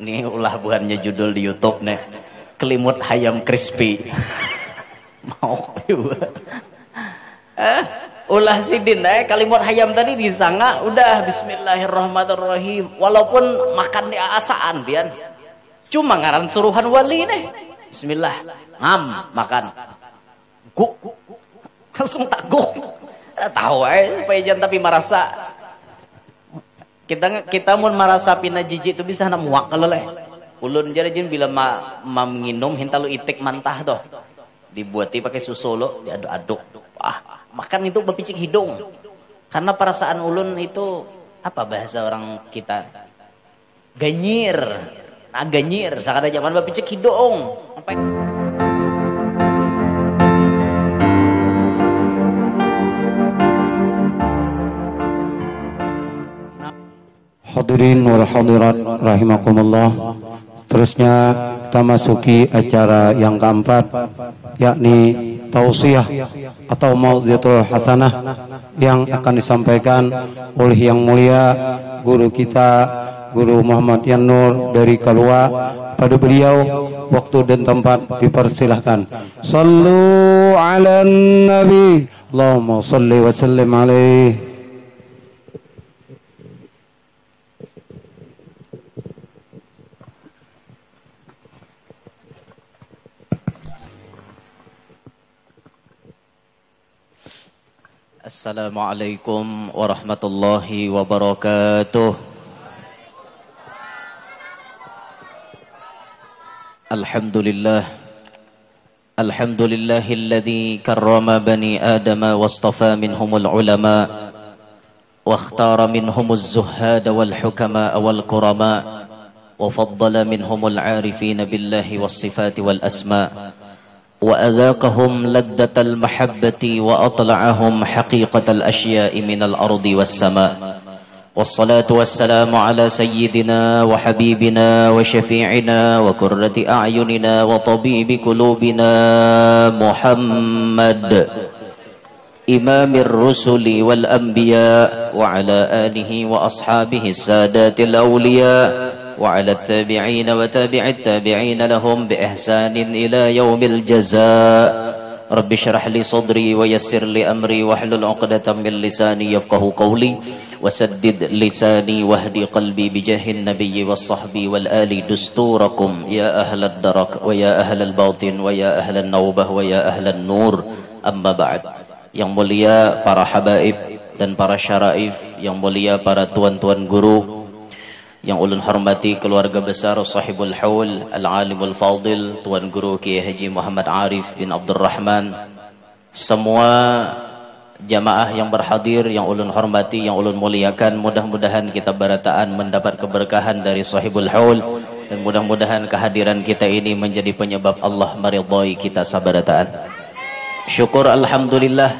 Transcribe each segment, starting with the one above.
Ini ulah buahnya judul di YouTube nih. Kelimut hayam crispy. Mau. Eh, ulah sidin eh kalimut hayam tadi disanga udah bismillahirrahmanirrahim. Walaupun makan di asaan bian. Cuma ngaran suruhan wali nih. Bismillah. Ngam makan. Guk. Langsung tak guk. Tahu eh pajan tapi merasa kita kita mau merasa pina jijik itu bisa namuak kalau leh ulun jin bila ma, ma minum hintalu itik mantah tuh dibuati pakai susu lo diaduk-aduk. Ah makan itu berpicik hidung. Karena perasaan ulun itu apa bahasa orang kita? Ganyir. Nah ganyir. Sekarang zaman berpicik hidung. Apa Hadirin wal hadirat rahimakumullah. Terusnya kita masuki acara yang keempat yakni tausiah atau mau'izatul hasanah yang akan disampaikan oleh yang mulia guru kita Guru Muhammad Yanur dari Kalua. Pada beliau waktu dan tempat dipersilahkan. Sallu ala nabi. Allahumma salli wa sallim alaihi Assalamualaikum warahmatullahi wabarakatuh Alhamdulillah Alhamdulillahilladzi karrama bani Adam wastafa minhumul ulama واختار منهم الزهاد والحكماء والكرماء وفضل منهم العارفين بالله والصفات والأسماء وأذاقهم لذة المحبة وأطلعهم حقيقة الأشياء من الأرض والسماء. والصلاة والسلام على سيدنا وحبيبنا وشفيعنا وكرة أعيننا وطبيب قلوبنا محمد. إمام الرسل والأنبياء وعلى آله وأصحابه السادات الأولياء. وعلى التابعين وتابع التابعين لهم بإحسان إلى يوم الجزاء. رب اشرح لي صدري ويسر لي أمري واحلل عقدة من لساني يفقه قولي وسدد لساني واهدي قلبي بجاه النبي والصحب والآل دستوركم. يا أهل الدرك ويا أهل الباطن ويا أهل النوبة ويا أهل النور. أما بعد yang mulia para habaib dan para syaraif yang mulia para tuan-tuan guru yang ulun hormati keluarga besar sahibul haul al-alimul fadil Tuan Guru Kiai Haji Muhammad Arif bin Abdul Rahman semua jamaah yang berhadir yang ulun hormati yang ulun muliakan mudah-mudahan kita berataan mendapat keberkahan dari sahibul haul dan mudah-mudahan kehadiran kita ini menjadi penyebab Allah meridhai kita sabarataan. Syukur alhamdulillah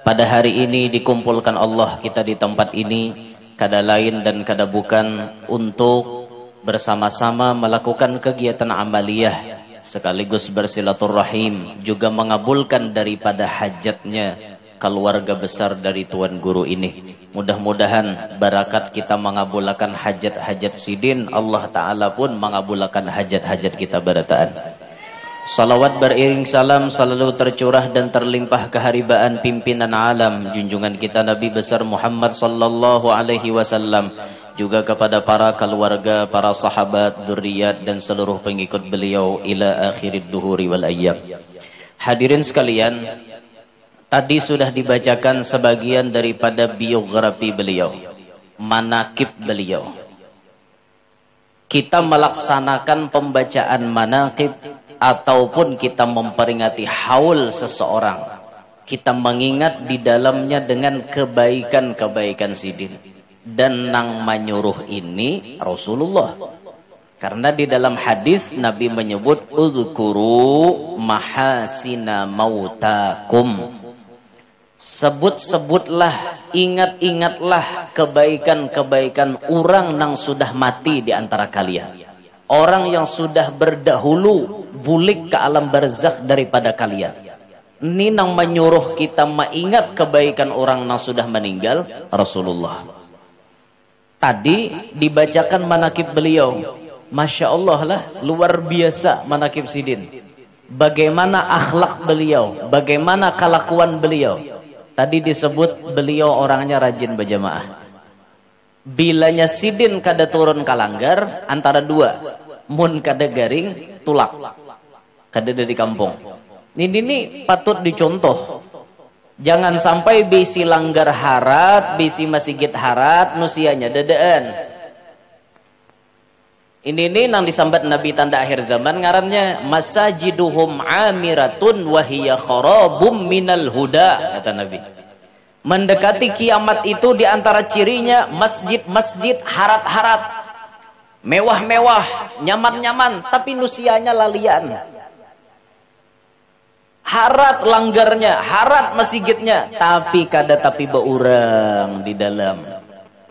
pada hari ini dikumpulkan Allah kita di tempat ini kada lain dan kada bukan untuk bersama-sama melakukan kegiatan amaliyah sekaligus bersilaturahim juga mengabulkan daripada hajatnya keluarga besar dari tuan guru ini. Mudah-mudahan barakat kita mengabulkan hajat-hajat sidin Allah Ta'ala pun mengabulkan hajat-hajat kita berataan Salawat beriring salam selalu tercurah dan terlimpah keharibaan pimpinan alam junjungan kita Nabi besar Muhammad sallallahu alaihi wasallam juga kepada para keluarga, para sahabat, duriat dan seluruh pengikut beliau ila akhirid duhuri wal ayyam. Hadirin sekalian, tadi sudah dibacakan sebagian daripada biografi beliau, manakib beliau. Kita melaksanakan pembacaan manakib ataupun kita memperingati haul seseorang. Kita mengingat di dalamnya dengan kebaikan-kebaikan sidin dan nang menyuruh ini Rasulullah. Karena di dalam hadis Nabi menyebut uzkuru mahasina mautakum. Sebut-sebutlah ingat-ingatlah kebaikan-kebaikan orang nang sudah mati di antara kalian orang yang sudah berdahulu bulik ke alam barzakh daripada kalian. Ini nang menyuruh kita mengingat kebaikan orang yang sudah meninggal Rasulullah. Tadi dibacakan manakib beliau Masya Allah lah, luar biasa manakib Sidin. Bagaimana akhlak beliau, bagaimana kelakuan beliau. Tadi disebut beliau orangnya rajin berjamaah. Bilanya Sidin kada turun kalanggar antara dua. Mun kada garing, tulak. Kada dari kampung. Ini, ini patut dicontoh. Jangan sampai bisi langgar harat, bisi masjid harat, nusianya dadaan ini ini nang disambat Nabi tanda akhir zaman ngarannya masajiduhum amiratun wahiyya kharabum minal huda kata Nabi. Mendekati kiamat itu di antara cirinya masjid-masjid harat-harat. Mewah-mewah, nyaman-nyaman, tapi nusianya lalian. Harat langgarnya, harat masjidnya, tapi kada tapi beurang di dalam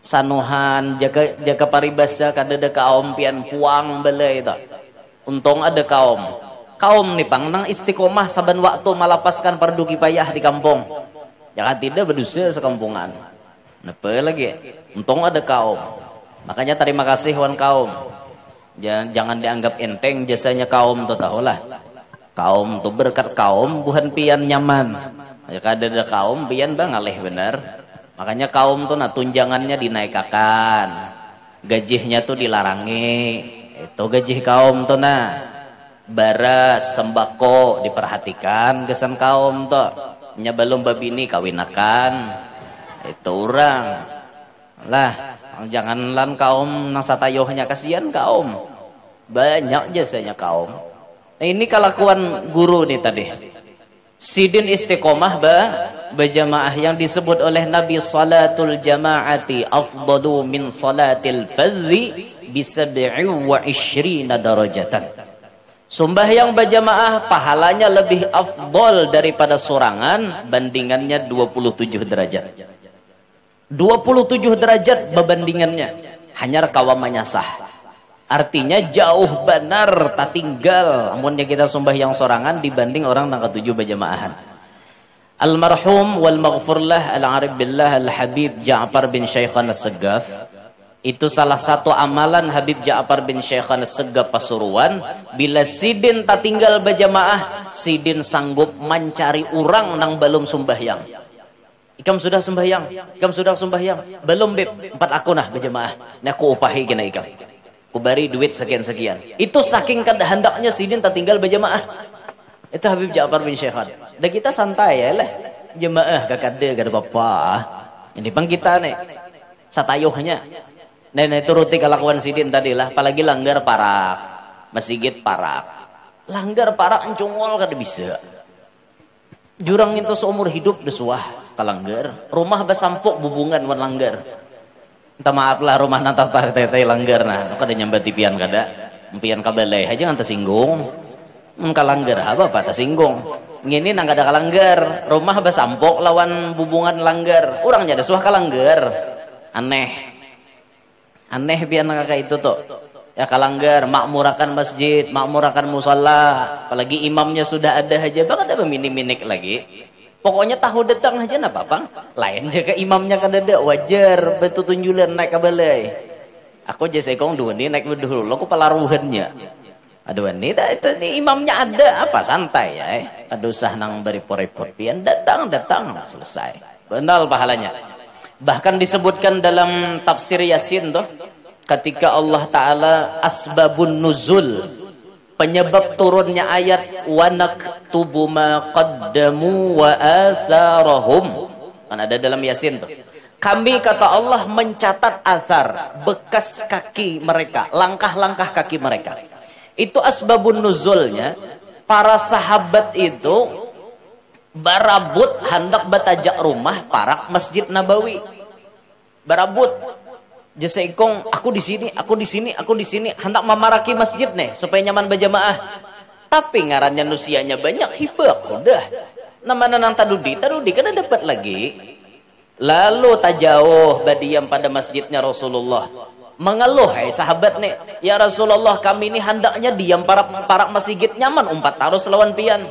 sanuhan jaga jaga paribasa kada ada kaum pian puang bela itu untung ada kaum kaum nih pang nang istiqomah saban waktu malapaskan fardu kifayah di kampung jangan tidak berdosa sekampungan Napa lagi untung ada kaum makanya terima kasih wan kaum jangan, jangan dianggap enteng jasanya kaum tuh tahulah kaum tuh berkat kaum bukan pian nyaman jika ada kaum pian bang alih benar Makanya kaum tuh nah tunjangannya dinaikkan. Gajihnya tuh dilarangi. Itu gajih kaum tuh nah. Baras sembako diperhatikan kesan kaum tuh. Nya belum babini kawinakan. Itu orang. Lah, janganlah kaum nasa tayohnya kasihan kaum. Banyak jasanya kaum. Nah, ini kelakuan guru nih tadi. Sidin istiqomah ba berjamaah yang disebut oleh Nabi salatul jamaati afdalu min salatil bisab'i wa ishrina darajatan. Sembahyang berjamaah pahalanya lebih afdol daripada sorangan bandingannya 27 derajat. 27 derajat berbandingannya hanya kawamannya sah. Artinya jauh benar tak tinggal amunnya kita yang sorangan dibanding orang nang ketujuh berjamaahan. Almarhum wal maghfurlah al-arif billah al-habib Ja'far bin Syaikhan as-Segaf itu salah satu amalan Habib Ja'far bin Syaikhan as-Segaf Pasuruan bila sidin tak tinggal berjamaah sidin sanggup mencari orang nang belum sembahyang ikam sudah sembahyang ikam sudah sembahyang belum beb empat aku nah berjamaah nah aku upahi kena ikam kubari duit sekian-sekian. Itu saking hendaknya sidin tak tinggal berjamaah. Itu Habib Ja'far bin Syekhan. Dan kita santai ya lah. Jemaah gak ada apa Ini pang kita nih. Satayuhnya. Nah, nah itu ruti kelakuan sidin tadi lah. Apalagi langgar parak. Masjid parak. Langgar parak encungol kada bisa. Jurang itu seumur hidup desuah kalanggar. Rumah besampuk bubungan wan langgar minta maaf lah rumah nata tete langgar nah kada nyambat tipian kada impian kabalai aja ngan tersinggung langgar apa apa tersinggung ngini nang kada kalanggar rumah besampok lawan bubungan langgar orangnya ada suah kalanggar aneh aneh pian kayak itu tuh ya kalanggar makmurakan masjid makmurakan musalla apalagi imamnya sudah ada aja bang ada minik lagi Pokoknya tahu datang aja napa bang. Lain jaga imamnya kan ada wajar betul tunjulan naik ke balai. Aku jasa kong dua nih naik dulu, lo aku pelaruhannya. Aduh ini itu nih imamnya ada apa santai ya. Eh. Aduh usah nang beri repot pian datang datang selesai. Benar pahalanya. Bahkan disebutkan dalam tafsir Yasin tuh ketika Allah Taala asbabun nuzul penyebab turunnya ayat wa naktubu ma qaddamu wa atharahum. Kan ada dalam yasin tuh. Kami kata Allah mencatat azar bekas kaki mereka langkah-langkah kaki mereka. Itu asbabun nuzulnya para sahabat itu barabut hendak batajak rumah parak masjid Nabawi barabut Jasa ikong, aku di sini, aku di sini, aku di sini, hendak memaraki masjid nih supaya nyaman berjamaah. Tapi ngarannya nusianya banyak hibak, udah. Nama nanang tadudi, tadudi kan dapat lagi. Lalu tak jauh badiam pada masjidnya Rasulullah. Mengeluh, hai sahabat nih, ya Rasulullah kami ini hendaknya diam para para masjid nyaman umpat taruh selawan pian.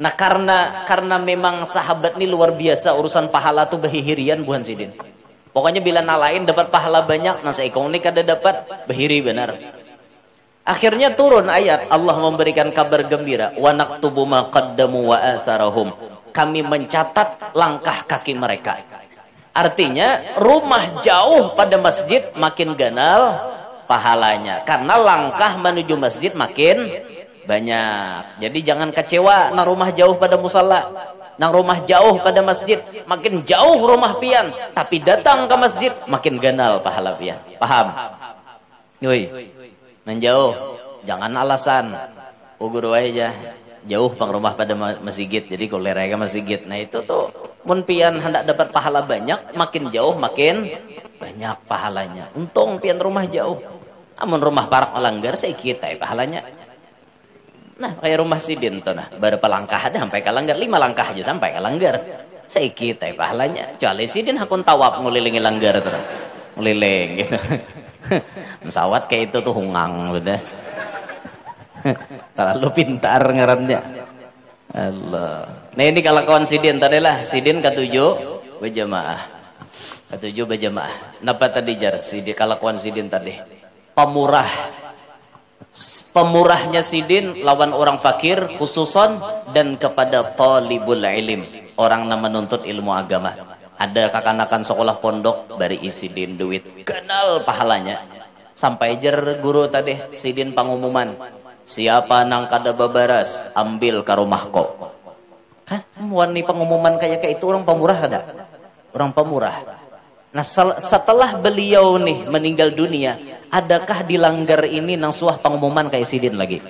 Nah karena karena memang sahabat ini luar biasa urusan pahala tuh bahihirian bukan sidin. Pokoknya bila nalain dapat pahala banyak, nasa ikon ini kada dapat bahiri benar. Akhirnya turun ayat Allah memberikan kabar gembira wa naktubu ma qaddamu wa atharahum. Kami mencatat langkah kaki mereka. Artinya rumah jauh pada masjid makin ganal pahalanya karena langkah menuju masjid makin banyak. Jadi jangan kecewa nah rumah jauh pada musalla. Nang rumah jauh pada masjid, makin jauh rumah pian, tapi datang ke masjid makin ganal pahala pian. Paham? Yoi. Menjauh, jangan alasan. Ugur aja jauh pang rumah pada masjid, jadi kuliah ke masjid. Nah itu tuh mun pian hendak dapat pahala banyak, makin jauh makin banyak pahalanya. Untung pian rumah jauh. Amun rumah parak melanggar saya kita pahalanya Nah, kayak rumah sidin tuh nah, berapa langkah ada sampai ke langgar, lima langkah aja sampai ke langgar. Saya kita pahalanya. Kecuali sidin hakun tawap ngelilingi langgar tuh. Ngeliling gitu. Pesawat kayak itu tuh hungang udah. Terlalu pintar ngarannya. Allah. Nah ini kalau kawan sidin tadi lah, sidin ketujuh berjamaah. Ketujuh berjamaah. Napa tadi jar sidin kalau kawan sidin tadi? Pemurah pemurahnya sidin lawan orang fakir khususon dan kepada talibul ilim. Orang yang menuntut ilmu agama. Ada kakanakan sekolah pondok dari isidin duit. Kenal pahalanya. Sampai jer guru tadi sidin pengumuman. Siapa nang kada babaras ambil ke kok. Kan wani pengumuman kayak kayak itu orang pemurah ada. Orang pemurah. Nah setelah beliau nih meninggal dunia, adakah di langgar ini nang suah pengumuman kayak sidin lagi?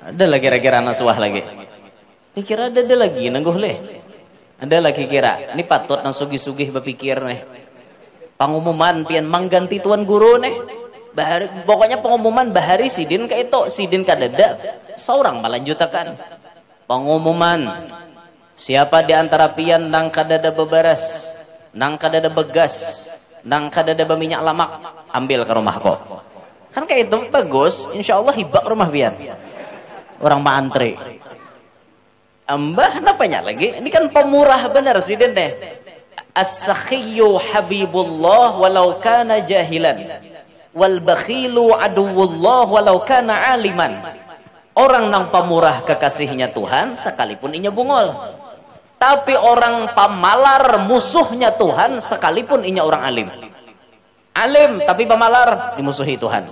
Ada lagi kira-kira nang suah lagi? Pikir ada ada lagi nangguh leh. Ada lagi kira. Ini patut nang sugih-sugih berpikir nih. Pengumuman pian mangganti tuan guru nih. Bahari, pokoknya pengumuman bahari sidin kayak itu sidin kadada seorang melanjutkan pengumuman Siapa di antara pian nang kadada beberes, nang kadada begas, nang kadada berminyak lamak, ambil ke rumah kok. Kan kayak itu bagus, insya Allah hibak rumah pian. Orang mah antri. Ambah napanya lagi? Ini kan pemurah benar sih deh. As-sakhiyu habibullah walau kana jahilan. Wal bakhilu aduwullah walau kana aliman. Orang nang pemurah kekasihnya Tuhan sekalipun inya bungol. Tapi orang pamalar musuhnya Tuhan sekalipun inya orang alim. Alim tapi pamalar dimusuhi Tuhan.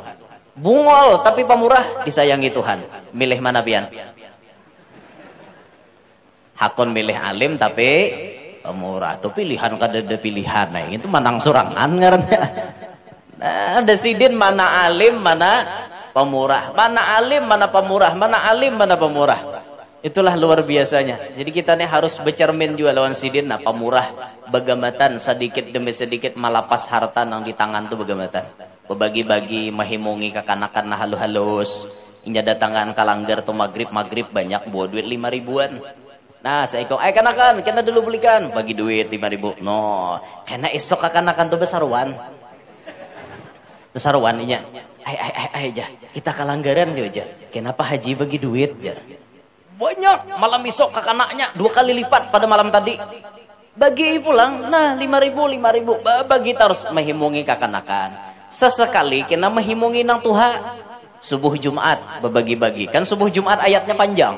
Bungol tapi pemurah disayangi Tuhan. Milih mana pian? Hakon milih alim tapi pemurah. Itu pilihan kada ada pilihan. Nah, itu manang surangan ngarannya. Nah, ada sidin mana alim mana pemurah. Mana alim mana pemurah. Mana alim mana pemurah. Itulah luar biasanya. Jadi kita nih harus bercermin juga lawan sidin nah pemurah bagamatan sedikit demi sedikit malapas harta nang di tangan tuh bagamatan. Berbagi-bagi mahimungi kekanakan nah halus-halus. Inya datangan kalanggar tuh maghrib maghrib banyak buat duit lima ribuan. Nah, saya kok, eh kanakan, kena dulu belikan, bagi duit lima ribu. No, karena esok kanakan tuh besaruan. Besaruan inya. Ay, ay, ay, ay, aja. Kita kalanggaran aja. Kenapa haji bagi duit, jar? Banyak. Malam besok kakak anaknya dua kali lipat pada malam tadi. Bagi pulang nah lima ribu lima ribu. Bagi harus menghimungi kakanakan. Sesekali kena menghimungi nang Tuhan subuh Jumat berbagi-bagi kan subuh Jumat ayatnya panjang.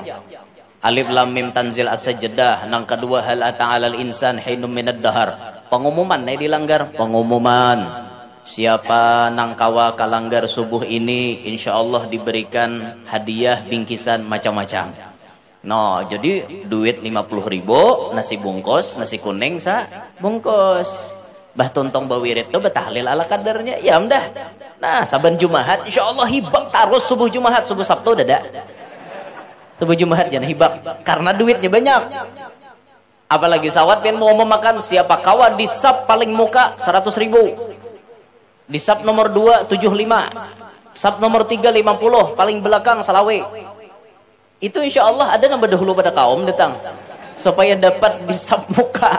Alif lam mim tanzil as-sajdah nang kedua hal ta'ala insan hinum minad dahar. Pengumuman nih dilanggar? Pengumuman. Siapa nang kawa kalanggar subuh ini insyaallah diberikan hadiah bingkisan macam-macam No, jadi duit 50 ribu, nasi bungkus, nasi kuning sa bungkus. Bah tontong bawirit tuh betahlil ala kadarnya. Ya udah. Nah, saban Jumahat insya Allah hibak taruh subuh Jumahat, subuh Sabtu dada. Subuh Jumahat jangan hibak karena duitnya banyak. Apalagi sawat pin mau memakan siapa kawan di sub paling muka 100 ribu. Di sub nomor 2 75. Sub nomor 3 50, paling belakang salawe itu insya Allah ada nama dahulu pada kaum datang. Supaya dapat disap muka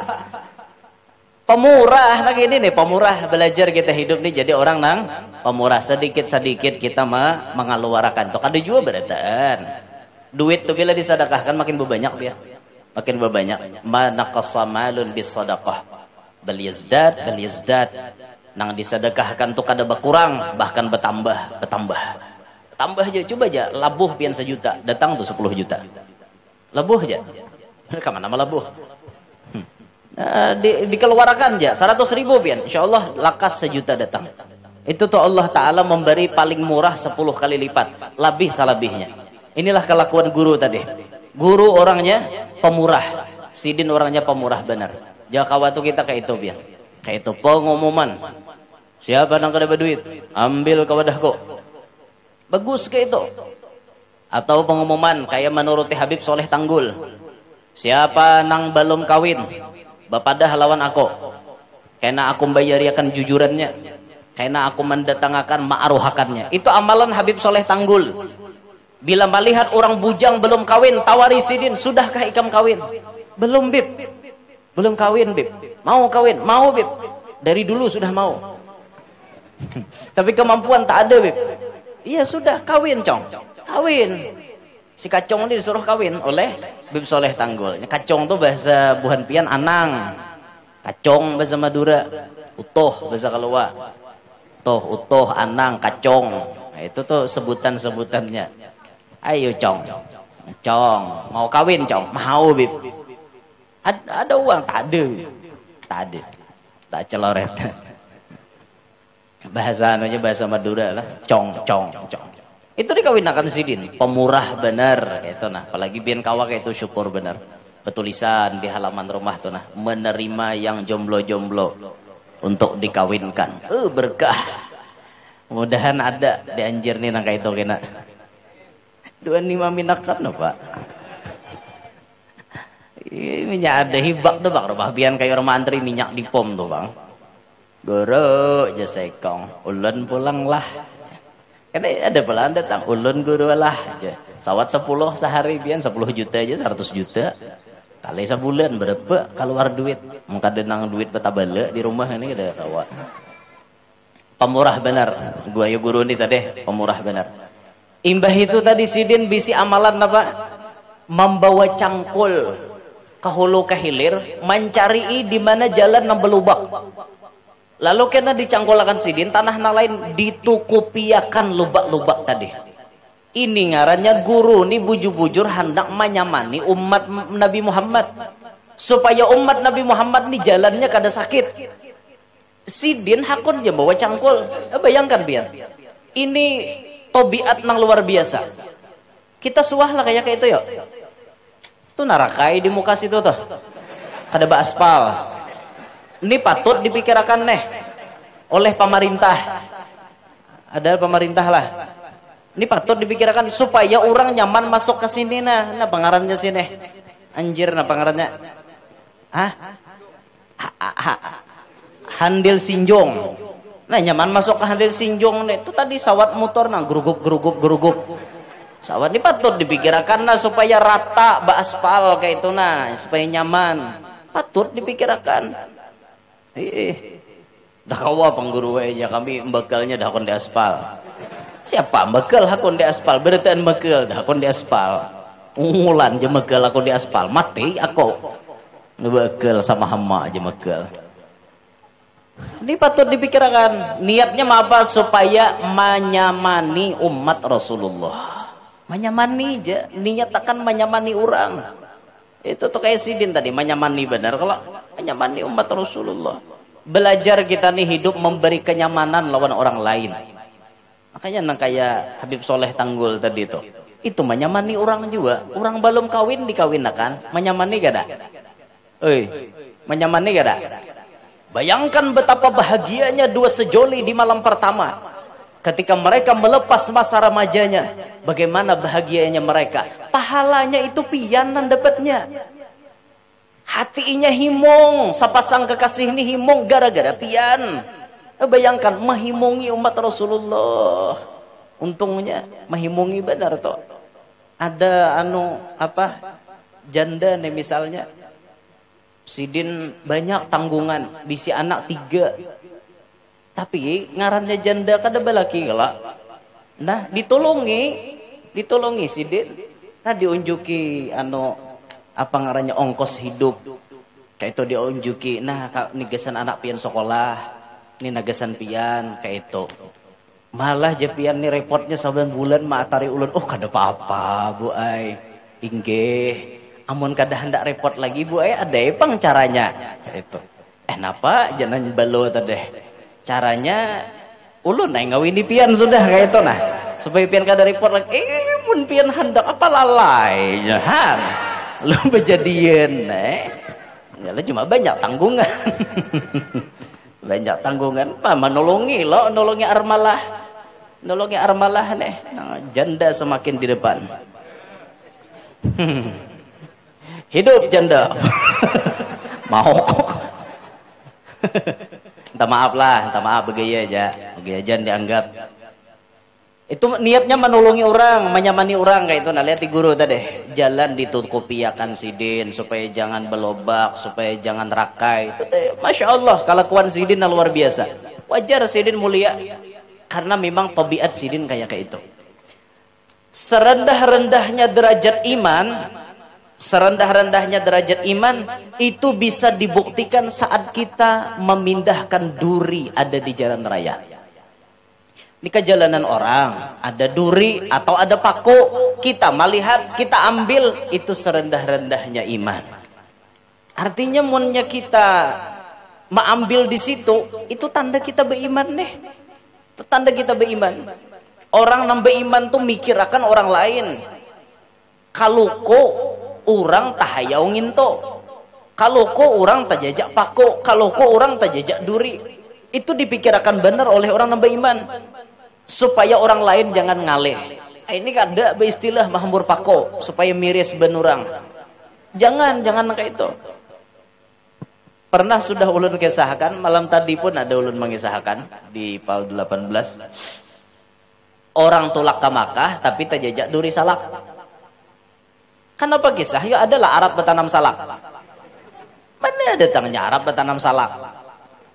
pemurah nah ini nih pemurah belajar kita hidup nih jadi orang nang pemurah. Sedikit sedikit kita mah mengeluarkan. Tuh ada juga beratan duit tuh bila disadakahkan makin berbanyak dia. Makin berbanyak mana kasamalun bis sadaqah. Bal yazdad nang disedekahkan tuh kada berkurang bahkan bertambah bertambah tambah aja. Coba aja. Labuh pian sejuta datang tuh 10 juta. Labuh aja. Ke mana nama labuh? Hmm. nah, di, dikeluarkan aja. 100 ribu pian insya Allah lakas sejuta datang. Itu tuh Allah Ta'ala memberi paling murah 10 kali lipat. Lebih salabihnya inilah kelakuan guru tadi. Guru orangnya pemurah. Sidin orangnya pemurah benar. Jangan khawatir kita kayak itu pian kayak itu pengumuman. Siapa yang kada duit? Ambil ke wadahku bagus kayak itu? Atau pengumuman kayak menuruti Habib Soleh Tanggul. Siapa nang belum kawin? Bapadah lawan aku. Karena aku akan jujurannya. Karena aku mendatangkan ma'aruhakannya itu amalan Habib Soleh Tanggul. Bila melihat orang bujang belum kawin tawari sidin sudahkah ikam kawin? Belum bib. Belum kawin bib. Mau kawin? Mau bib. Dari dulu sudah mau. Tapi kemampuan tak ada bib iya sudah kawin cong. Kawin. Si kacong ini disuruh kawin oleh Bib Soleh Tanggul kacong tuh bahasa Buhan Pian anang. Kacong bahasa Madura. Utuh bahasa Kalua tuh utuh anang kacong. Nah, itu tuh sebutan-sebutannya. Ayo cong. Cong mau kawin cong? Mau bib. Ada, ada uang tak ada. Tak ada. Tak celoret bahasa anunya bahasa Madura lah. Cong cong cong. Itu dikawinakan sidin pemurah benar itu nah. Apalagi biar kawak itu syukur benar betulisan di halaman rumah tuh nah. Menerima yang jomblo-jomblo untuk dikawinkan. Eh berkah. Mudahan ada di anjir nih nangka itu kena. Dua lima minakan no pak. Minyak ada hibak tuh bang rumah biar kayak rumah antri minyak di pom tuh bang guru aja sekong ulun pulang lah karena ada pelan datang ulun guru lah. Sawat 10 sehari bian 10 juta aja 100 juta. Kali sebulan berapa keluar duit. Muka denang duit betabala di rumah ini ada kawan. Pemurah benar. Gua ya guru ini tadi pemurah benar. Imbah itu tadi sidin bisi amalan apa? Membawa cangkul ke hulu ke hilir, mencari di mana jalan yang belubak Lalu kena dicangkulakan sidin, tanah lain ditukupiakan lubak-lubak tadi. Ini ngarannya guru ini bujur-bujur hendak menyamani umat Nabi Muhammad. Supaya umat Nabi Muhammad ini jalannya kada sakit. Sidin hakun dia bawa cangkul. Ya, bayangkan biar. Ini tobiat nang luar biasa. Kita suah lah kayak kayak itu ya. Tuh narakai di muka situ tuh. Kada aspal ini patut dipikirkan nih oleh pemerintah. Ada pemerintah lah. Ini patut dipikirkan supaya orang nyaman masuk ke sini nah. Nah pengarannya sini. Anjir nah pengarannya. Ha, handil sinjong. Nah nyaman masuk ke handil sinjong nih. Itu tadi sawat motor nah gerugup gerugup gerugup. Sawat ini patut dipikirkan nah supaya rata ba aspal kayak itu nah supaya nyaman. Patut dipikirkan. Eh, dah kawa pengguru aja kami bekalnya dah kon di aspal. Siapa bekal hakon di aspal? Beretan bekal dah kon di aspal. Ungulan je bekal aku di aspal. Mati aku. Bekal sama hama aja bekal. Ini patut dipikirkan. Niatnya apa? Supaya menyamani umat Rasulullah. Menyamani aja. Niat akan menyamani orang. Itu tuh kayak sidin tadi. Menyamani benar. Kalau menyamani umat Rasulullah belajar kita nih hidup memberi kenyamanan lawan orang lain. Makanya nang kayak Habib Soleh Tanggul tadi itu itu menyamani orang juga. Orang belum kawin dikawinakan menyamani gak ada Oi, menyamani gak ada bayangkan betapa bahagianya dua sejoli di malam pertama. Ketika mereka melepas masa ramajanya bagaimana bahagianya mereka? Pahalanya itu pianan dapatnya hatinya himong sapasang kekasih ini himong gara-gara pian. Bayangkan menghimungi umat Rasulullah. Untungnya menghimungi benar toh. Ada anu apa janda nih misalnya. Sidin banyak tanggungan bisi anak tiga. Tapi ngarannya janda kada balaki kala nah ditolongi ditolongi sidin nah diunjuki anu apa ngarannya ongkos hidup? Kayak itu diunjuki. Nah nigesan anak pian sekolah. Ini nagasan pian kayak itu. Malah jepian nih repotnya saban bulan matari ulun oh kada apa-apa bu ay inggih. Amun kada hendak repot lagi bu ay ada pang caranya. Kayak itu. Eh napa? Jangan balo tadi caranya ulun naik ngawini pian sudah kayak itu nah. Supaya pian kada repot lagi eh mun pian hendak apa lalai jahan lu bejadian eh? Ya cuma banyak tanggungan. Banyak tanggungan. Apa menolongi? Lo nolongi armalah. Nolongi armalah nih. Nah, janda semakin di depan. Hidup janda. Mau kok. Entah maaf lah entah maaf. Begaya aja. Begaya aja dianggap itu niatnya menolongi orang, menyamani orang kayak itu. Nah, lihat di guru tadi, jalan ditutupiakan sidin supaya jangan belobak, supaya jangan rakai. Itu masya Allah, kalau kuan sidin luar biasa. Wajar sidin mulia, karena memang tobiat sidin kayak kayak itu. Serendah-rendahnya derajat iman, serendah-rendahnya derajat iman itu bisa dibuktikan saat kita memindahkan duri ada di jalan raya di kejalanan orang ada duri atau ada paku kita melihat kita ambil itu serendah-rendahnya iman. Artinya munnya kita mengambil di situ itu tanda kita beriman nih. Tanda kita beriman. Orang nambah iman tuh mikir akan orang lain. Kalau kok orang tahayaungin to. Kalau kok orang tajajak paku. Kalau kok orang tajajak duri. Itu dipikirkan benar oleh orang nambah iman supaya orang lain jangan ngalih eh, ini ada beristilah mahmur pako supaya miris benurang jangan jangan kayak itu. Pernah sudah ulun kisahkan malam tadi pun ada ulun mengisahkan di PAL 18 orang tulak ke Makkah tapi terjejak duri salak. Kenapa kisah? Ya adalah Arab bertanam salak. Mana ada tangannya Arab bertanam salak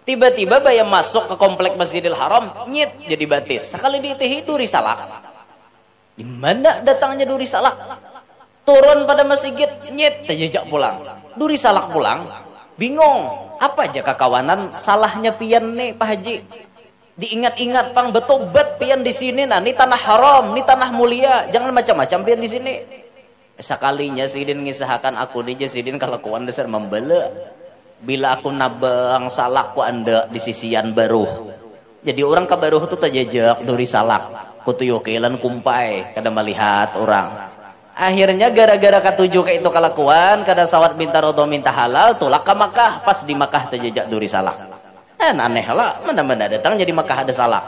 Tiba-tiba bayam masuk ke komplek Masjidil Haram, nyit jadi batis. Sekali diitihi duri salak. Di mana datangnya duri salak? Turun pada masjid, nyit terjejak pulang. Duri salak pulang, bingung. Apa aja kekawanan salahnya pian nih Pak Haji? Diingat-ingat pang betobat pian di sini nah, ini tanah haram, ini tanah mulia. Jangan macam-macam pian di sini. Sekalinya Sidin ngisahakan aku nih Sidin kalau kawan dasar membela bila aku nabang salak ku anda di sisian baru jadi orang ke baru itu terjejak dari salak. Kutu yokelan kumpai kada melihat orang. Akhirnya gara-gara ketujuh ke itu kelakuan kada sawat minta rodo minta halal tulak ke Makkah. Pas di Makkah terjejak dari salak. Kan aneh lah mana-mana datang jadi Makkah ada salak.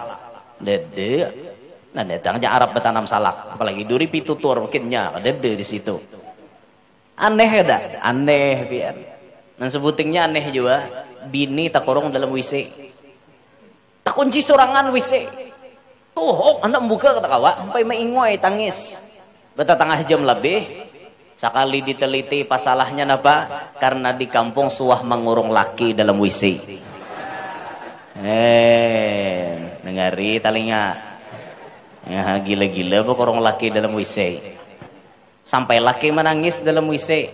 Dede nah datangnya Arab bertanam salak. Apalagi duri pitutur mungkinnya dede di situ. Aneh ada aneh biar dan sebutingnya aneh juga. Bini tak korong dalam WC. Tak kunci sorangan WC. Tuh, anak buka kata kawa. Sampai maingoy tangis. Bata tengah jam lebih. Sekali diteliti pasalahnya napa? Karena di kampung suah mengurung laki dalam WC. Eh, dengari talinga. Ya, gila-gila korong laki dalam WC. Sampai laki menangis dalam WC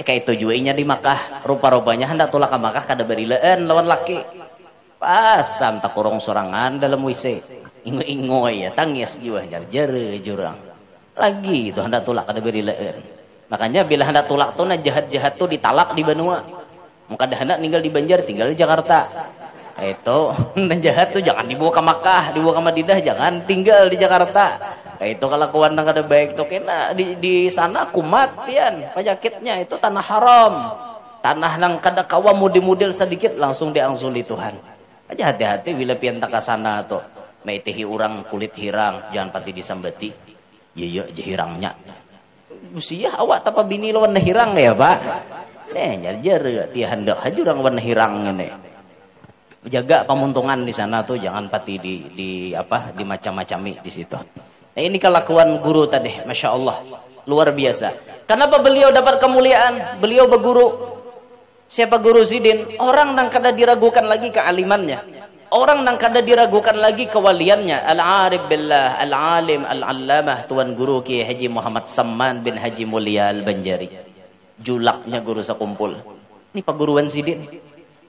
ya kayak tujuannya di Makkah. Rupa-rupanya hendak tolak ke Makkah kada berilaan lawan laki. Pasam tak kurang sorangan dalam WC ingo-ingo ya tangis juga jar-jare jurang. Lagi itu hendak tolak kada berilaan makanya bila hendak tolak tuh nah jahat-jahat tuh ditalak di Banua muka hendak tinggal di Banjar tinggal di Jakarta. Itu dan jahat tuh jangan dibawa ke Makkah dibawa ke Madinah jangan tinggal di Jakarta itu kalau kawan nang ada baik tuh kena di di sana kumat pian penyakitnya itu tanah haram. Tanah nang kada kawa mudi-mudil sedikit langsung diangsuli Tuhan. Aja hati-hati bila pian tak sana tuh. Maitihi orang kulit hirang jangan pati disambeti. Iya iya hirangnya. Usia awak tapa bini lawan hirang ya pak. Nih nyarjar ti hendak hajurang warna hirang nih jaga pemuntungan di sana tuh jangan pati di di apa di macam-macami di situ. Nah, ini kelakuan guru tadi, masya Allah, luar biasa. Kenapa beliau dapat kemuliaan? Beliau berguru. Siapa guru Sidin? Orang yang kada diragukan lagi kealimannya. Orang yang kada diragukan lagi kewaliannya. Al-Arif billah, Al-Alim, Al-Allamah, Tuan Guru Ki Haji Muhammad Samman bin Haji Mulia Al-Banjari. Julaknya guru sekumpul. Ini Pak Guruan Sidin.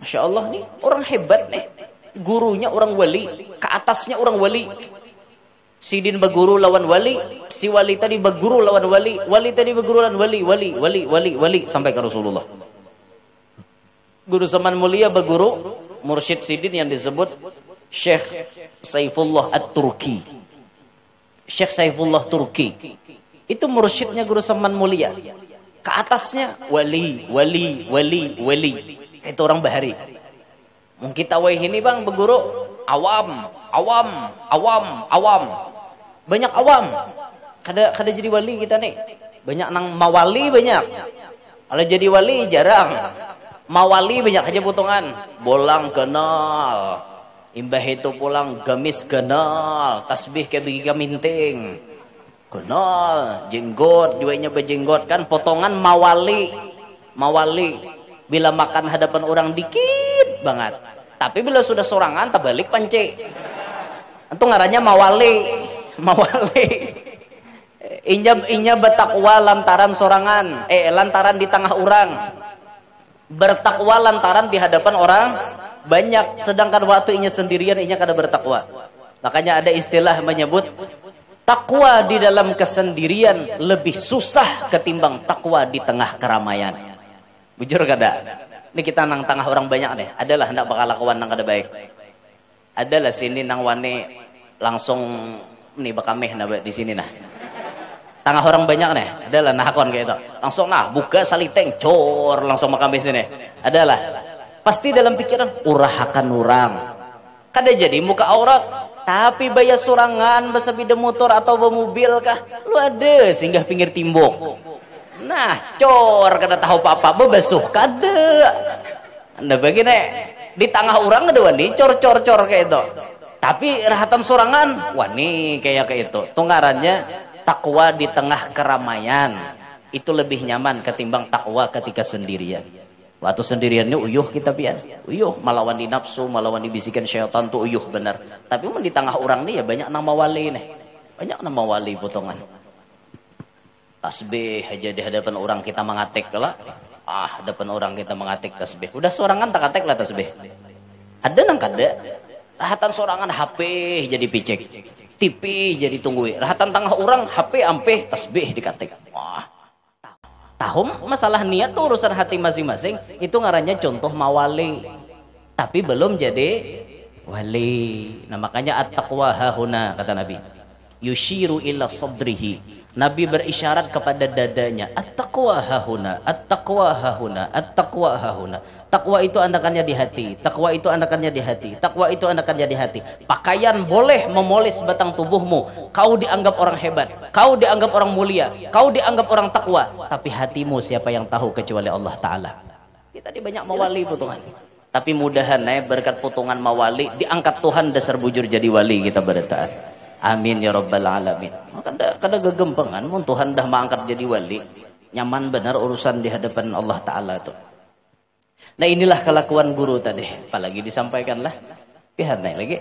Masya Allah nih, orang hebat nih. gurunya orang wali ke atasnya orang wali Sidin berguru lawan wali, si wali tadi berguru lawan wali, wali tadi berguru lawan wali, wali, wali, wali, wali sampai ke Rasulullah. Guru zaman mulia berguru mursyid Sidin yang disebut Syekh Saifullah At-Turki. Syekh Saifullah Turki. Itu mursyidnya guru zaman mulia. Ke atasnya wali, wali, wali, wali. Itu orang bahari. Mungkin kita ini bang berguru awam, awam, awam, awam banyak awam. Kada kada jadi wali kita nih banyak nang mawali banyak. Kalau jadi wali jarang. Mawali banyak aja potongan. Bolang kenal. Imbah itu pulang gamis kenal. Tasbih kayak bagi kaminting kenal. Jenggot juanya berjenggot kan potongan mawali. Mawali. Bila makan hadapan orang dikit banget. Tapi bila sudah sorangan terbalik panci itu ngarannya mawali mawali inya inya bertakwa lantaran sorangan. Eh lantaran di tengah orang. Bertakwa lantaran di hadapan orang banyak. Sedangkan waktu inya sendirian inya kada bertakwa. Makanya ada istilah menyebut takwa di dalam kesendirian lebih susah ketimbang takwa di tengah keramaian. Bujur kada? Ini kita nang tengah orang banyak nih. Adalah hendak bakal lakukan nang kada baik. Adalah sini nang wane langsung nih bakameh nah di sini nah. Tengah orang banyak nih. Adalah nah akon kayak itu langsung nah buka saliteng cor langsung makam sini. Adalah. Pasti dalam pikiran urahakan orang. Kada jadi muka aurat. Tapi bayar surangan bersepeda motor atau bermobil kah? Lu ada sehingga pinggir timbuk. Nah cor kada tahu apa-apa bebesuh kada. Anda begini di tengah orang ada wani cor cor cor kayak itu tapi rahatan sorangan wani kayak kayak itu. Tunggarannya takwa di tengah keramaian. Itu lebih nyaman ketimbang takwa ketika sendirian. Waktu sendiriannya uyuh kita pian. Uyuh malawan di nafsu malawan dibisikan syaitan tuh uyuh benar. Tapi di tengah orang nih ya banyak nama wali nih banyak nama wali potongan. Tasbih aja di hadapan orang kita mengatik lah. Ah hadapan orang kita mengatik tasbih. Udah sorangan tak atik lah tasbih. Ada nang kada rahatan sorangan HP jadi picek. TV jadi tunggu. Rahatan tengah orang HP ampe tasbih dikatek. Wah. Tahu masalah niat tuh urusan hati masing-masing. Itu ngarannya contoh mawali tapi belum jadi wali. Nah makanya at-taqwa hahuna kata Nabi. Yushiru ila sadrihi Nabi berisyarat kepada dadanya at-taqwa hahuna at-taqwa hahuna at-taqwa hahuna. Takwa itu anakannya di hati takwa itu anakannya di hati takwa itu anakannya di hati. Pakaian boleh memoles batang tubuhmu. Kau dianggap orang hebat kau dianggap orang mulia kau dianggap orang takwa tapi hatimu siapa yang tahu kecuali Allah Ta'ala? Kita di banyak mawali potongan. Tapi mudahan eh, berkat potongan mawali diangkat Tuhan dasar bujur jadi wali kita bertaat Amin ya rabbal alamin. Kada kada gegempengan mun Tuhan dah mengangkat jadi wali. Nyaman benar urusan di hadapan Allah taala itu. Nah inilah kelakuan guru tadi. Apalagi disampaikan lah. Biar naik lagi.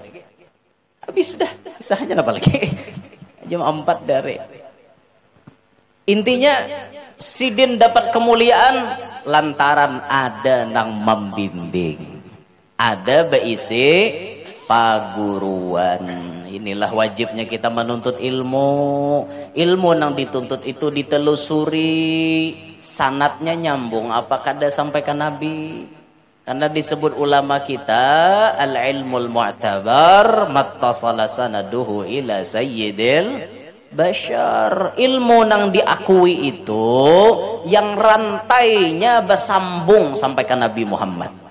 Habis dah. Kisahnya apa lagi? Jam 4 dari. Intinya Sidin dapat kemuliaan lantaran ada nang membimbing. Ada beisi paguruan inilah wajibnya kita menuntut ilmu. Ilmu yang dituntut itu ditelusuri. Sanatnya nyambung apakah ada sampaikan Nabi? Karena disebut ulama kita al ilmul mu'tabar mattasala sanaduhu ila sayyidil bashar. Ilmu nang diakui itu yang rantainya bersambung sampai ke Nabi Muhammad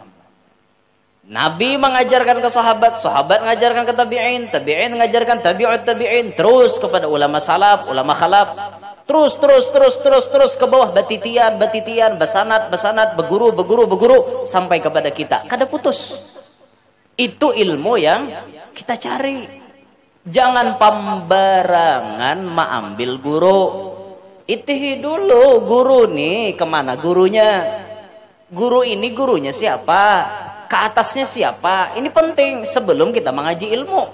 Nabi mengajarkan ke sahabat, sahabat mengajarkan ke tabi'in, tabi'in mengajarkan tabi'ut tabi'in, terus kepada ulama salaf, ulama khalaf, terus terus terus terus terus ke bawah batitian, batitian, basanat, basanat, beguru, beguru, beguru sampai kepada kita. Kada putus. Itu ilmu yang kita cari. Jangan pembarangan mengambil guru. Itihi dulu guru nih ke mana gurunya? Guru ini gurunya siapa? Ke atasnya siapa? Ini penting. Sebelum kita mengaji ilmu.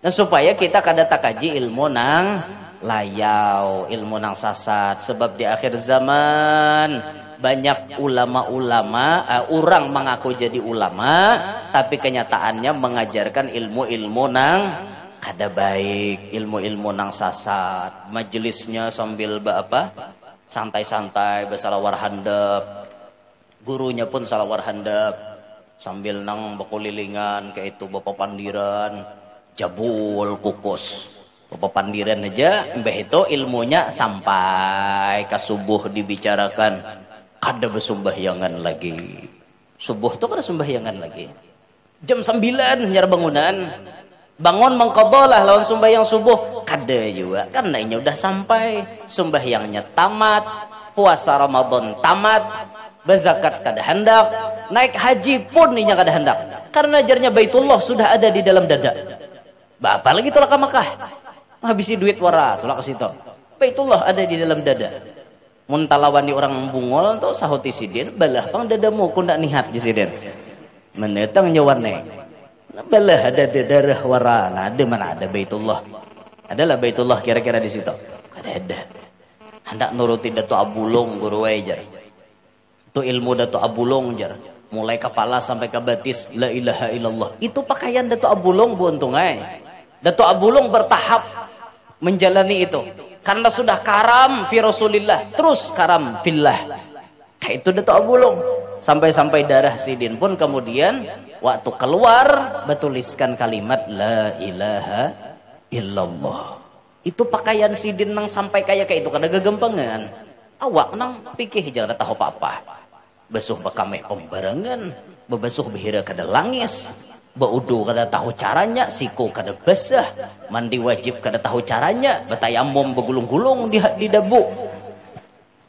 Dan supaya kita kada takaji ilmu nang layau ilmu nang sasat. Sebab di akhir zaman banyak ulama-ulama uh, orang mengaku jadi ulama tapi kenyataannya mengajarkan ilmu-ilmu nang kada baik ilmu-ilmu nang sasat. Majelisnya sambil apa? Santai-santai bersalawar handap. Gurunya pun salawar handap sambil nang bekulilingan kayak itu bapak pandiran jabul kukus. Bapak pandiran aja mbah itu ilmunya sampai ke subuh dibicarakan. Kada bersembahyangan lagi. Subuh tuh kada sembahyangan lagi. Jam 9 nyar bangunan. Bangun mengkodolah lawan sembahyang subuh. Kada juga karena ini udah sampai. Sembahyangnya tamat puasa Ramadan tamat berzakat kada hendak naik haji pun ini kada hendak karena ajarnya Baitullah sudah ada di dalam dada Bapak lagi tolak ke Mekah habisi duit wara tolak ke situ Baitullah ada di dalam dada muntalawani orang bungol atau sahuti sidin balah pang dadamu kundak nihat di sidin menetang nyawarne Belah ada di darah warana, ada mana ada Baitullah. Adalah Baitullah kira-kira di situ. Ada ada. Hendak nurutin Dato Abulung guru wajar. Itu ilmu Dato Abulung jar. Mulai kepala sampai ke batis la ilaha illallah. Itu pakaian Dato Abulung bu untungai. Dato Abulung bertahap menjalani itu. Karena sudah karam fi Rasulillah, terus karam fillah. Kayak itu Dato Abulung. Sampai-sampai darah sidin pun kemudian waktu keluar betuliskan kalimat la ilaha illallah itu pakaian sidin nang sampai kayak kayak itu karena gegempengan awak nang pikir jangan tahu apa-apa besuh bekameh pembarangan bebesuh behira kada langis baudu kada tahu caranya siku kada basah mandi wajib kada tahu caranya betayamum begulung-gulung di, di debu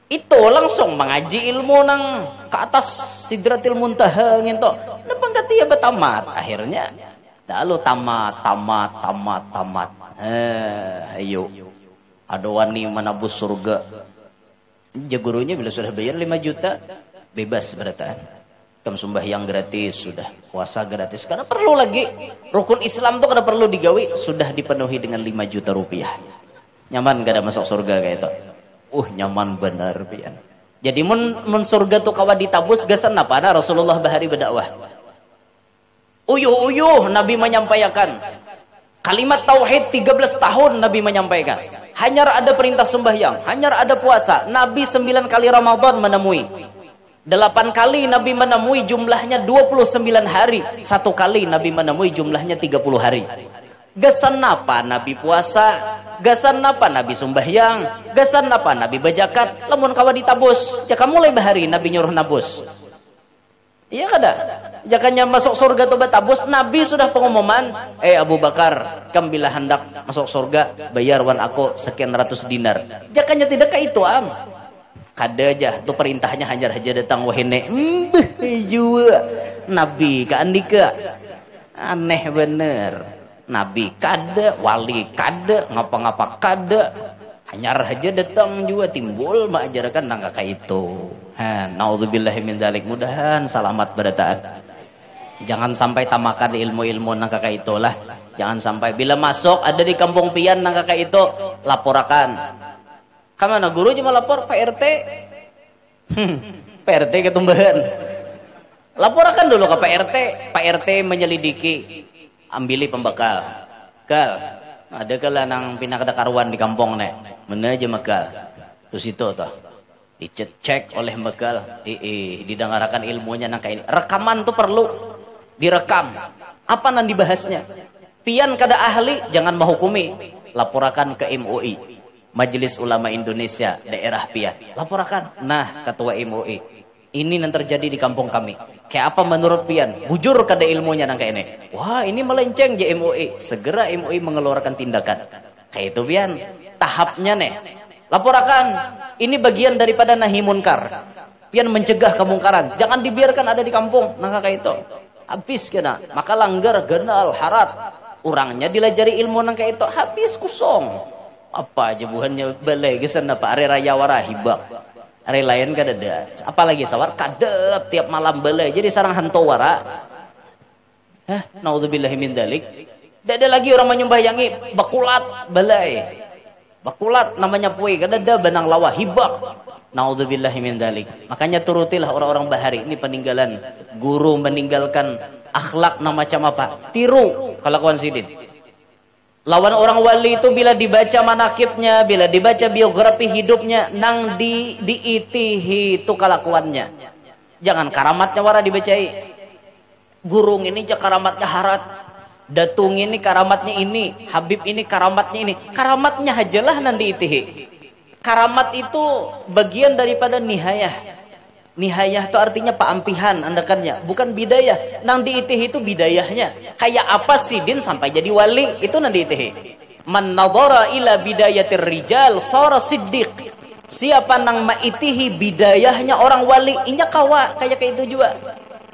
itu langsung mengaji ilmu nang ke atas sidratil muntaha ngento Kenapa kata ya betamat? Akhirnya lalu tamat, tamat, tamat, tamat. Eh, ayo. Ada wani menabus surga. Jagurunya bila sudah bayar 5 juta, bebas beratan. Kamu sumbah yang gratis sudah, puasa gratis. Karena perlu lagi rukun Islam tuh kada perlu digawi, sudah dipenuhi dengan 5 juta rupiah. Nyaman gak ada masuk surga kayak itu. Uh, nyaman benar pian. Jadi mun, mun surga tuh kawa ditabus gasan apa? Nah, Rasulullah bahari berdakwah Uyuh-uyuh Nabi menyampaikan. Kalimat tauhid 13 tahun Nabi menyampaikan. Hanya ada perintah sembahyang, hanya ada puasa. Nabi 9 kali Ramadan menemui. 8 kali Nabi menemui jumlahnya 29 hari. Satu kali Nabi menemui jumlahnya 30 hari. Gasan apa Nabi puasa? Gasan apa Nabi sembahyang? Gasan apa Nabi bajakat? Lamun kawa ditabus. Jaka mulai bahari Nabi nyuruh nabus. Iya kada? Jakanya masuk surga tuh betabus, Nabi sudah pengumuman, eh Abu Bakar, kam bila hendak masuk surga, bayar wan aku sekian ratus dinar. Jakanya tidak ke itu am. Kada aja, tuh perintahnya hajar hajar datang wahine. Jua. Nabi ke Andika. Aneh bener. Nabi kada, wali kada, ngapa-ngapa kada. Hanyar aja datang juga timbul mengajarkan nangka itu. Ha, naudzubillahi min dalik. Mudahan selamat berdataan. Jangan sampai tamakan ilmu-ilmu nangka itulah. Jangan sampai bila masuk ada di kampung pian nangka itu laporakan. Kamana guru cuma lapor Pak RT. Hmm, Pak RT ketumbahan. Laporkan dulu ke Pak RT. Pak RT menyelidiki ambili pembekal. Gal, ada kala nang pindah ke karuan di kampung nek mana aja mekal terus itu tuh dicek oleh mekal eh, didengarkan ilmunya nangka ini rekaman tuh perlu direkam apa nanti dibahasnya pian kada ahli jangan menghukumi laporkan ke MUI Majelis Ulama Indonesia daerah Pian laporkan nah ketua MUI ini yang terjadi di kampung kami. Kayak apa menurut Pian? Bujur kada ilmunya nangka ini. Wah ini melenceng ya MUI segera MUI mengeluarkan tindakan. Kayak itu Pian. Tahapnya nih laporkan ini bagian daripada nahi munkar. Pian mencegah kemungkaran. Jangan dibiarkan ada di kampung. Nah kayak itu. Habis kena. Maka langgar genal harat. Orangnya dilajari ilmu nang kayak itu. Habis kosong apa aja buhannya? Balai gesan apa are raya warahibak are lain kada ada apalagi sawar? Kadep tiap malam balai jadi sarang hantu wara. Hah, naudzubillahi min dalik. Tidak ada lagi orang menyembahyangi bakulat balai bakulat namanya pui kada ada benang lawa hibak Naudzubillahi min dalik. Makanya turutilah orang-orang bahari. Ini peninggalan guru meninggalkan akhlak nama macam apa? Tiru. Kelakuan sidin. Lawan orang wali itu bila dibaca manakibnya, bila dibaca biografi hidupnya, nang di diitihi itu kelakuannya. Jangan karamatnya wara dibacai. Gurung ini cak karamatnya harat. Datung ini karamatnya ini, Habib ini karamatnya ini. Karamatnya hajalah nang diitihi karamat itu bagian daripada nihayah nihayah itu artinya paampihan anda kan ya bukan bidayah nang diitih itu bidayahnya kayak apa sidin sampai jadi wali itu nang diitih man nadhara ila bidayatir rijal sara siddiq siapa nang maitihi bidayahnya orang wali inya kawa kayak kayak itu juga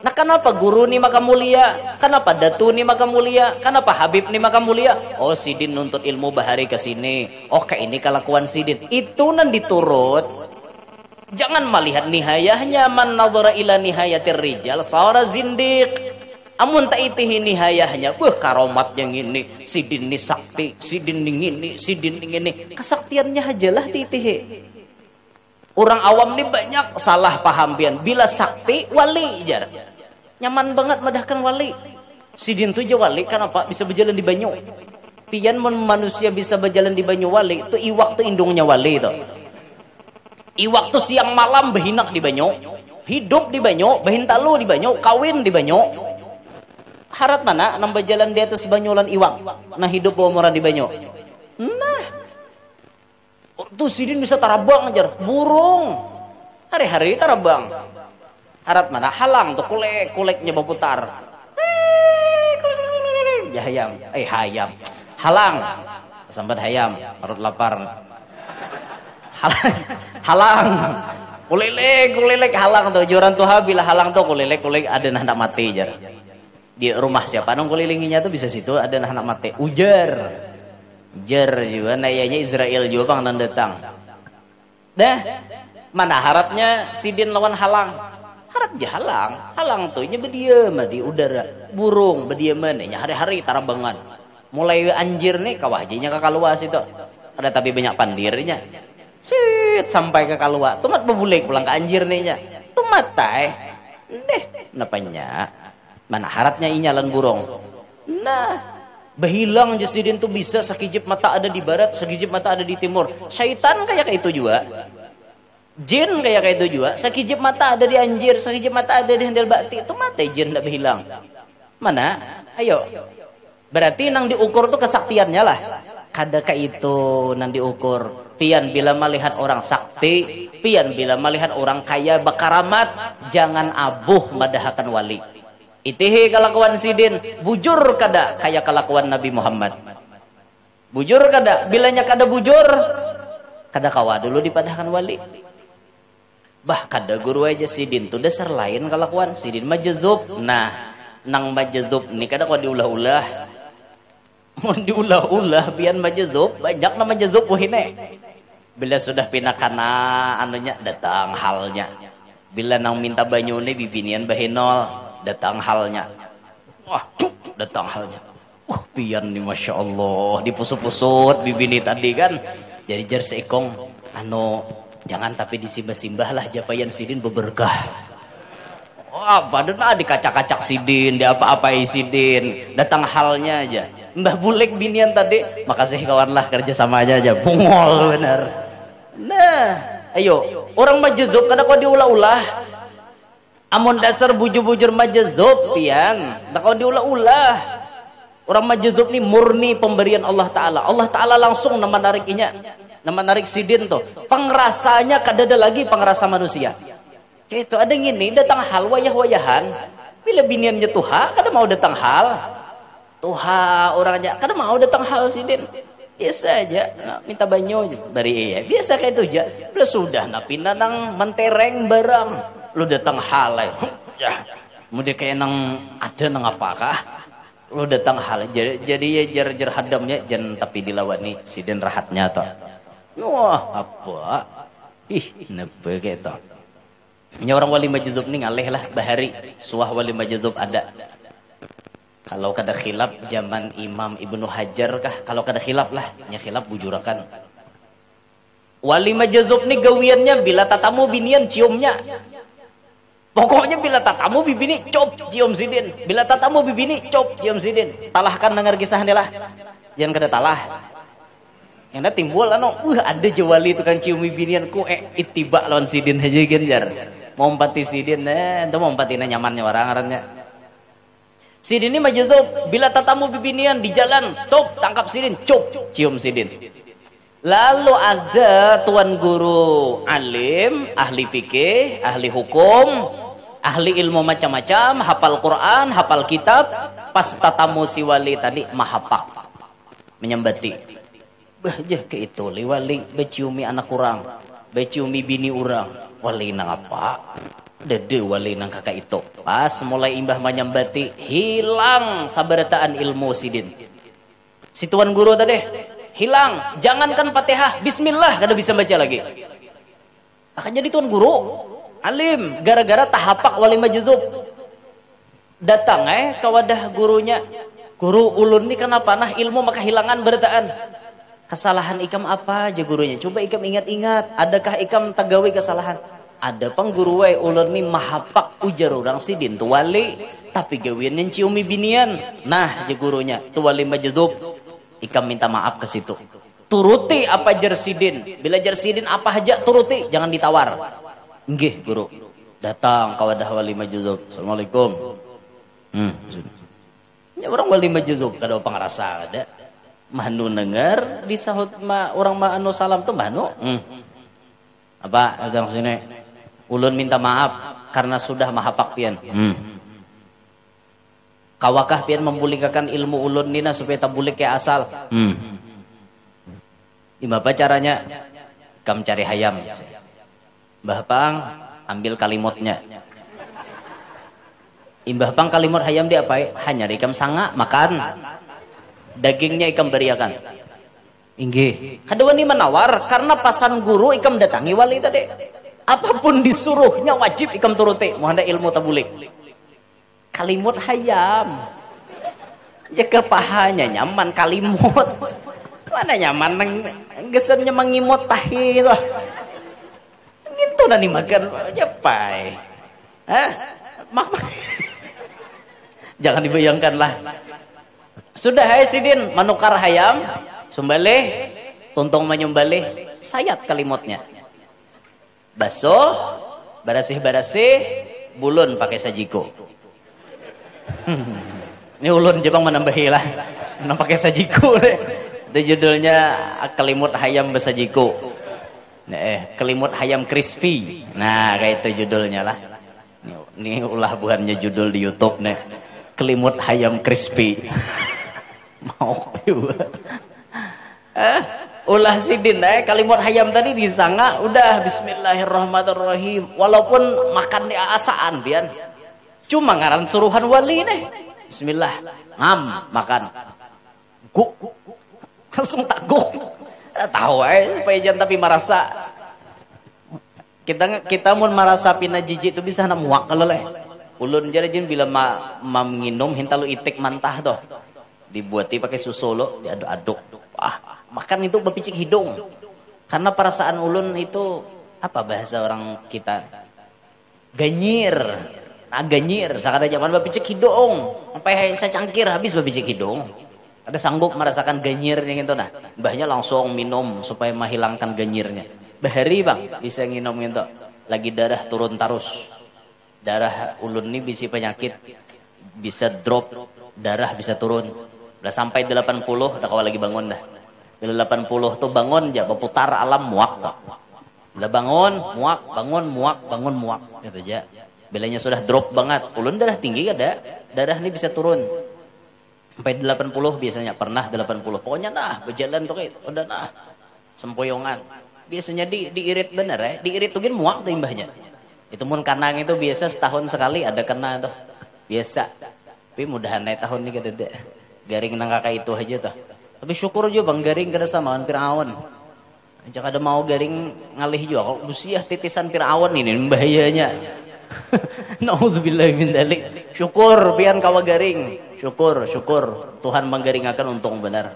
Nah kenapa guru nih maka mulia? Kenapa datu nih maka mulia? Kenapa Habib nih maka mulia? Oh Sidin nuntut ilmu bahari ke sini. Oh kayak ini kelakuan Sidin. Itu nan diturut. Jangan melihat nihayahnya man nadhara ila nihayatir rijal sara zindiq. Amun tak itihi nihayahnya, wah karomat yang ini, sidin ini sakti, sidin ini ini, sidin ini ini. Kesaktiannya ajalah diitihi. Orang awam ini banyak salah paham pian. Bila sakti wali jar nyaman banget madahkan wali sidin tuh wali kenapa bisa berjalan di banyu pian manusia bisa berjalan di banyu wali itu iwak tuh indungnya wali itu iwak tuh siang malam behinak di banyu hidup di banyu behintalu di banyu kawin di banyu harat mana nambah jalan di atas banyulan iwak nah hidup umuran di banyu nah tuh sidin bisa tarabang aja burung hari-hari tarabang Harat mana? Halang tuh kulek kuleknya berputar. Ya hayam, eh hayam. Halang. Sambat hayam, perut lapar. Halang. Halang. Kulilek, kulilek halang tuh. Joran tuh bila halang tuh kulilek, kulilek ada nak mati jar. Di rumah siapa nong kulilinginya tuh bisa situ ada nak mati. Ujar. Ujar juga nayanya Israel juga bang datang. Dah, mana harapnya Sidin lawan halang harap jahalang halang tuh nya berdiam di udara burung berdiam nya hari-hari tarabangan mulai anjir nih kawajinya ke kaluas itu ada tapi banyak pandirnya Sit, sampai ke kalua tumat bebulek pulang ke anjir nih nya tumat tay deh napanya mana harapnya inyalan burung nah Behilang jasidin tuh bisa sekijip mata ada di barat, sekijip mata ada di timur. Syaitan kayak kayak itu juga. Jin kayak kayak itu juga. Sakijib mata ada di anjir, sakijib mata ada di handel bakti. Itu mata jin tidak berhilang. Mana? Ayo. Berarti nang diukur tuh kesaktiannya lah. Kadakah itu nang diukur. Pian bila melihat orang sakti, pian bila melihat orang kaya bakaramat, jangan abuh madahakan wali. Itihi kelakuan sidin, bujur kada kayak kelakuan Nabi Muhammad. Bujur kada, bilanya kada bujur, kada kawa dulu dipadahkan wali bahkan ada guru aja sidin tuh dasar lain kelakuan sidin majazub nah nang majazub nih kada kau diulah-ulah mau diulah-ulah biar majazub banyak nama majazub wahine bila sudah pindah kana anunya datang halnya bila nang minta banyu nih bibinian bahinol datang halnya wah datang halnya wah pian nih masya Allah dipusut-pusut bibini tadi kan jadi jar seikong anu Jangan tapi disimbah-simbah lah japayan sidin beberkah. Wah, padahal dikacak-kacak sidin, di apa-apa sidin. Datang halnya aja. Mbah Bulek binian tadi, makasih kawan lah kerja sama aja aja. Bungol bener. Nah, ayo, orang majazub kada kau diulah-ulah. Amun dasar bujur-bujur majazub pian, tak kau diulah-ulah. Orang majazub ni murni pemberian Allah Ta'ala. Allah Ta'ala langsung nama narikinya nama narik sidin tuh. Pengrasanya kadada lagi pengrasa manusia. Itu ada yang ini datang hal wayah-wayahan. Bila biniannya tuha kada mau datang hal. Tuha orangnya kada mau datang hal sidin biasa aja nah, minta banyo bari iya biasa kayak itu aja. Bila sudah nah pindah nang mentereng barang. Lu datang hal ya. Mau kayak nang ada nang apakah? Lu datang hal jadi jadi ya jar jar hadamnya jangan tapi dilawani sidin rahatnya tuh Wah, apa? Ih, nebe gitu. Nya orang wali nih ngaleh lah bahari. Suah wali majzub ada. Kalau kada khilaf zaman Imam Ibnu Hajar kah? Kalau kada khilaf lah, nya khilaf bujurakan. wali majazub nih gawiannya bila tatamu binian ciumnya. Pokoknya bila tatamu bibini cop cium sidin. Bila tatamu bibini cop cium sidin. Talahkan dengar kisah lah. Jangan kada talah. Yang timbul anu uh ada jawali itu kan cium bibinian ku eh itiba lawan sidin aja genjar. Mau empati sidin eh itu mau empatinya nyamannya orang arannya Sidin ini majazub bila tatamu bibinian di jalan, top tangkap sidin, cop cium sidin. Lalu ada tuan guru alim, ahli fikih, ahli hukum, ahli ilmu macam-macam, hafal Quran, hafal kitab, pas tatamu si wali tadi mahapak menyembati. Bahja ke itu li wali beciumi anak kurang, beciumi bini orang, wali nang apa? Dede wali nang kakak itu. Pas mulai imbah menyembati, hilang sabarataan ilmu sidin. Si tuan guru tadi hilang. Jangankan Fatihah, bismillah kada bisa baca lagi. Akan jadi tuan guru, alim, gara-gara tahapak wali majuzub. Datang eh ke wadah gurunya. Guru ulun ini kenapa? Nah ilmu maka hilangan bertaan. Kesalahan ikam apa aja gurunya? Coba ikam ingat-ingat. Adakah ikam tagawi kesalahan? Ada pang guru wae ini mahapak ujar orang sidin tu wali. Tapi gawian yang ciumi binian. Nah aja gurunya. Tu wali majuzub Ikam minta maaf ke situ. Turuti apa jersidin. Bila jersidin apa aja turuti, jangan ditawar. Nggih, guru. Datang ke wadah wali majuzub. Assalamualaikum. Hmm. Ya orang wali majuzub kada pangrasa ada. Manu dengar di sahut ma orang ma anu salam tuh manu. Hmm. Apa datang sini? Ulun minta maaf karena sudah mahapak pian. Hmm kawakah pian membulikakan ilmu ulun nina supaya tabulik kayak asal hmm. apa caranya kam cari hayam Mbah Pang ambil kalimotnya Imbah Pang kalimot hayam dia apa hanya ikam sanga makan dagingnya ikam beriakan Inggih. Kadua ini menawar karena pasan guru ikam datangi wali tadi. Apa pun disuruhnya wajib ikam turuti. Mau ilmu tabulik kalimut hayam. Ya kepahanya nyaman kalimut. Mana nyaman? Neng gesennya mengimut tahi itu gitu nani makan ya pai. Hah? Mak jangan dibayangkan lah. Sudah hai sidin. Menukar hayam. Sumbaleh. Tuntung menyumbaleh. Sayat kalimutnya basuh barasih barasih bulun pakai sajiko ini ulun Jepang menambahi lah. Pakai sajiku deh. Itu judulnya kelimut hayam besajiku nah, eh kelimut hayam crispy. Nah kayak itu judulnya lah. Ini, ulah bukannya judul di YouTube nih. Kelimut hayam crispy. Mau juga. Eh ulah sidin eh kalimut hayam tadi disanga udah bismillahirrahmanirrahim walaupun makan di asaan biar Cuma ngaran suruhan wali nih. Bismillah. Ngam makan. Guk. Langsung tak guk. Tahu eh pejan tapi merasa kita kita mau merasa pina jijik itu bisa nak muak kalau leh. Ulun jadi jin bila ma, ma minum hintalu itik mantah tuh. Dibuati pakai susu lo, diaduk-aduk. Ah, makan itu berpicik hidung. Karena perasaan ulun itu apa bahasa orang kita? Ganyir aganyir sakada zaman babi cek hidung. Sampai saya cangkir habis babi cek hidung. Ada sanggup merasakan ganyirnya gitu nah. Mbahnya langsung minum supaya menghilangkan ganyirnya bahari bang bisa nginum gitu. Lagi darah turun tarus. Darah ulun ini bisa penyakit. Bisa drop darah bisa turun. Udah sampai 80 udah kawal lagi bangun dah bila 80 tuh bangun aja berputar alam muak tuh udah bangun muak bangun muak bangun muak gitu aja Bilanya sudah drop banget, ulun darah tinggi ada, darah ini bisa turun. Sampai 80 biasanya, pernah 80. Pokoknya nah, berjalan tuh kayak, udah nah, sempoyongan. Biasanya di, diirit bener ya, diirit tuh muak tuh imbahnya. Itu pun kanang itu biasa setahun sekali ada kena tuh. Biasa. Tapi mudahan naik tahun ini ada. Garing nang kakak itu aja tuh. Tapi syukur juga bang garing kada sama Firaun. Jangan ada mau garing ngalih juga. Kalau usia titisan Firaun ini bahayanya. Nauzubillah dalik. Syukur pian kawa garing. Syukur, syukur Tuhan menggaringakan untung benar.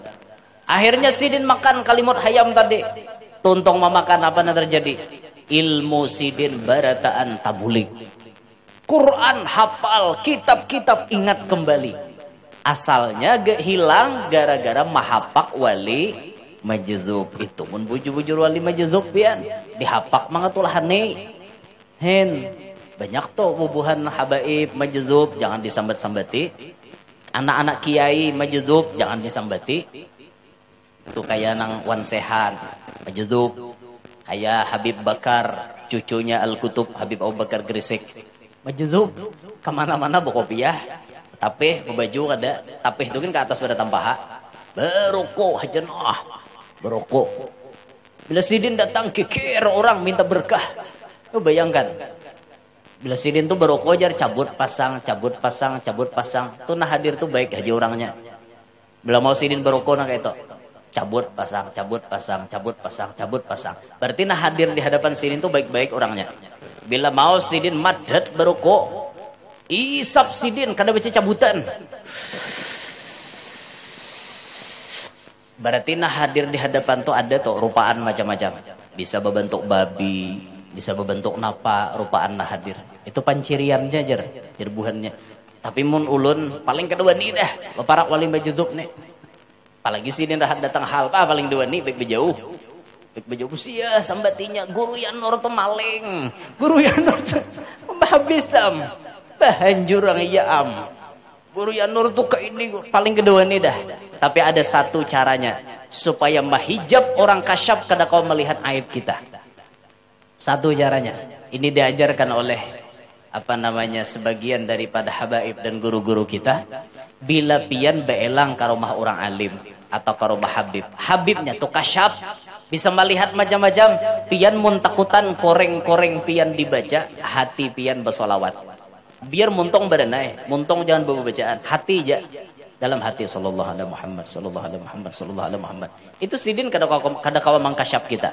Akhirnya Sidin makan kalimut hayam tadi. Tuntong memakan apa yang terjadi? Ilmu sidin barataan tabulik. Quran hafal, kitab-kitab ingat kembali. Asalnya gak hilang gara-gara mahapak wali majzub. Itu pun bujur-bujur wali majzub pian dihapak mangatulah hane. Hen banyak tuh bubuhan habaib majzub. Jangan disambat-sambati anak-anak kiai majzub jangan disambati itu kayak nang wan sehat majzub. Kayak Habib Bakar cucunya Al-Kutub Habib Abu Bakar Gresik. Majzub ke mana-mana bawa tapi baju ada tapi itu kan ke atas pada tampaha beroko hajanah berokok. Bila sidin datang kikir orang minta berkah. Lu bayangkan. Bila sidin tuh berokok jar cabut pasang, cabut pasang, cabut pasang. Tuh nah hadir tuh baik aja orangnya. Bila mau sidin berokok nah kayak itu. Cabut pasang, cabut pasang, cabut pasang, cabut pasang. Berarti nah hadir di hadapan sidin tuh baik-baik orangnya. Bila mau sidin madat berokok. Isap sidin kada baca cabutan. Berarti nah hadir di hadapan tuh ada tuh rupaan macam-macam. Bisa berbentuk babi, bisa berbentuk napa, rupaan nah hadir. Itu panciriannya jar, jerbuhannya. Tapi mun ulun paling kedua nih dah, bapak wali bajuzuk nih. Apalagi sih dah datang hal apa paling dua nih baik bejauh. Baik bejauh sia sambatinya guru yang nur maling. Guru yang nur tuh habisam. Bahanjur ang iya am. Guru yang nur tuh ke ini paling kedua nih dah tapi ada satu caranya supaya mahijab orang kasyaf kada kau melihat aib kita. Satu caranya. Ini diajarkan oleh apa namanya sebagian daripada habaib dan guru-guru kita bila pian beelang ke rumah orang alim atau ke rumah habib habibnya tuh kasyaf bisa melihat macam-macam pian muntakutan koreng-koreng pian dibaca hati pian bersolawat biar muntong berenai muntong jangan bawa bacaan. Hati aja. Dalam hati sallallahu alaihi Muhammad sallallahu alaihi Muhammad sallallahu alaihi Muhammad. Itu sidin kada kada kawa mangkasyap kita.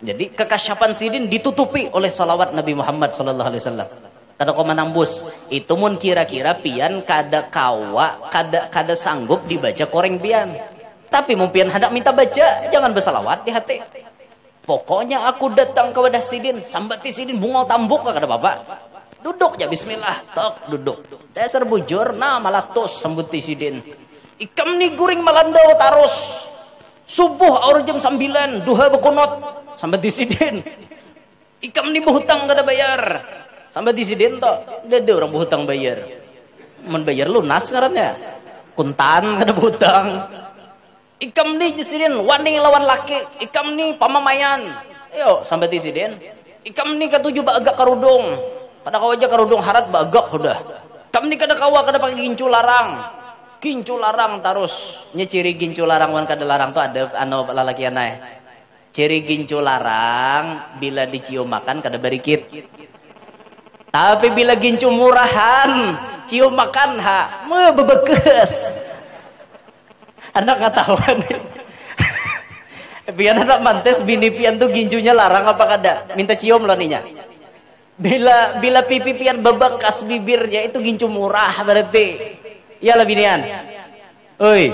Jadi kekasyapan sidin ditutupi oleh salawat Nabi Muhammad sallallahu alaihi wasallam. Kada kau menambus itu mun kira-kira pian kada kawa kada kada sanggup dibaca koreng pian. Tapi mun pian hendak minta baca jangan bersalawat di hati. Pokoknya aku datang ke wadah sidin sambati sidin bungal tambuk kada bapak duduk ya bismillah. Tok duduk. Dasar bujur malah tos sambuti sidin. Ikam nih guring malando tarus. Subuh aur jam sembilan duha bekunot sampai di sidin. Ikam nih berhutang gak ada bayar. Sampai di sidin tok ada orang berhutang bayar. Men bayar lunas ngarannya. Kuntan gak ada berhutang ikam nih jisidin wani lawan laki. Ikam nih pamamayan. Ayo sampai di sidin. Ikam nih ketujuh agak karudung pada kau aja kerudung harat bagak udah. Kami kada kawa kada pakai gincu larang. Gincu larang terus. Nya ciri gincu larang wan kada larang tu ada anu lalaki anai. Ciri gincu larang bila dicium makan kada berikit. Tapi bila gincu murahan, cium makan ha, me bebekes. Anak nih. Pian anak mantes bini pian tuh gincunya larang apa kada? Minta cium lo ninya. Bila bila pipi pian bebekas bibirnya itu gincu murah berarti. Iyalah binian. Oi.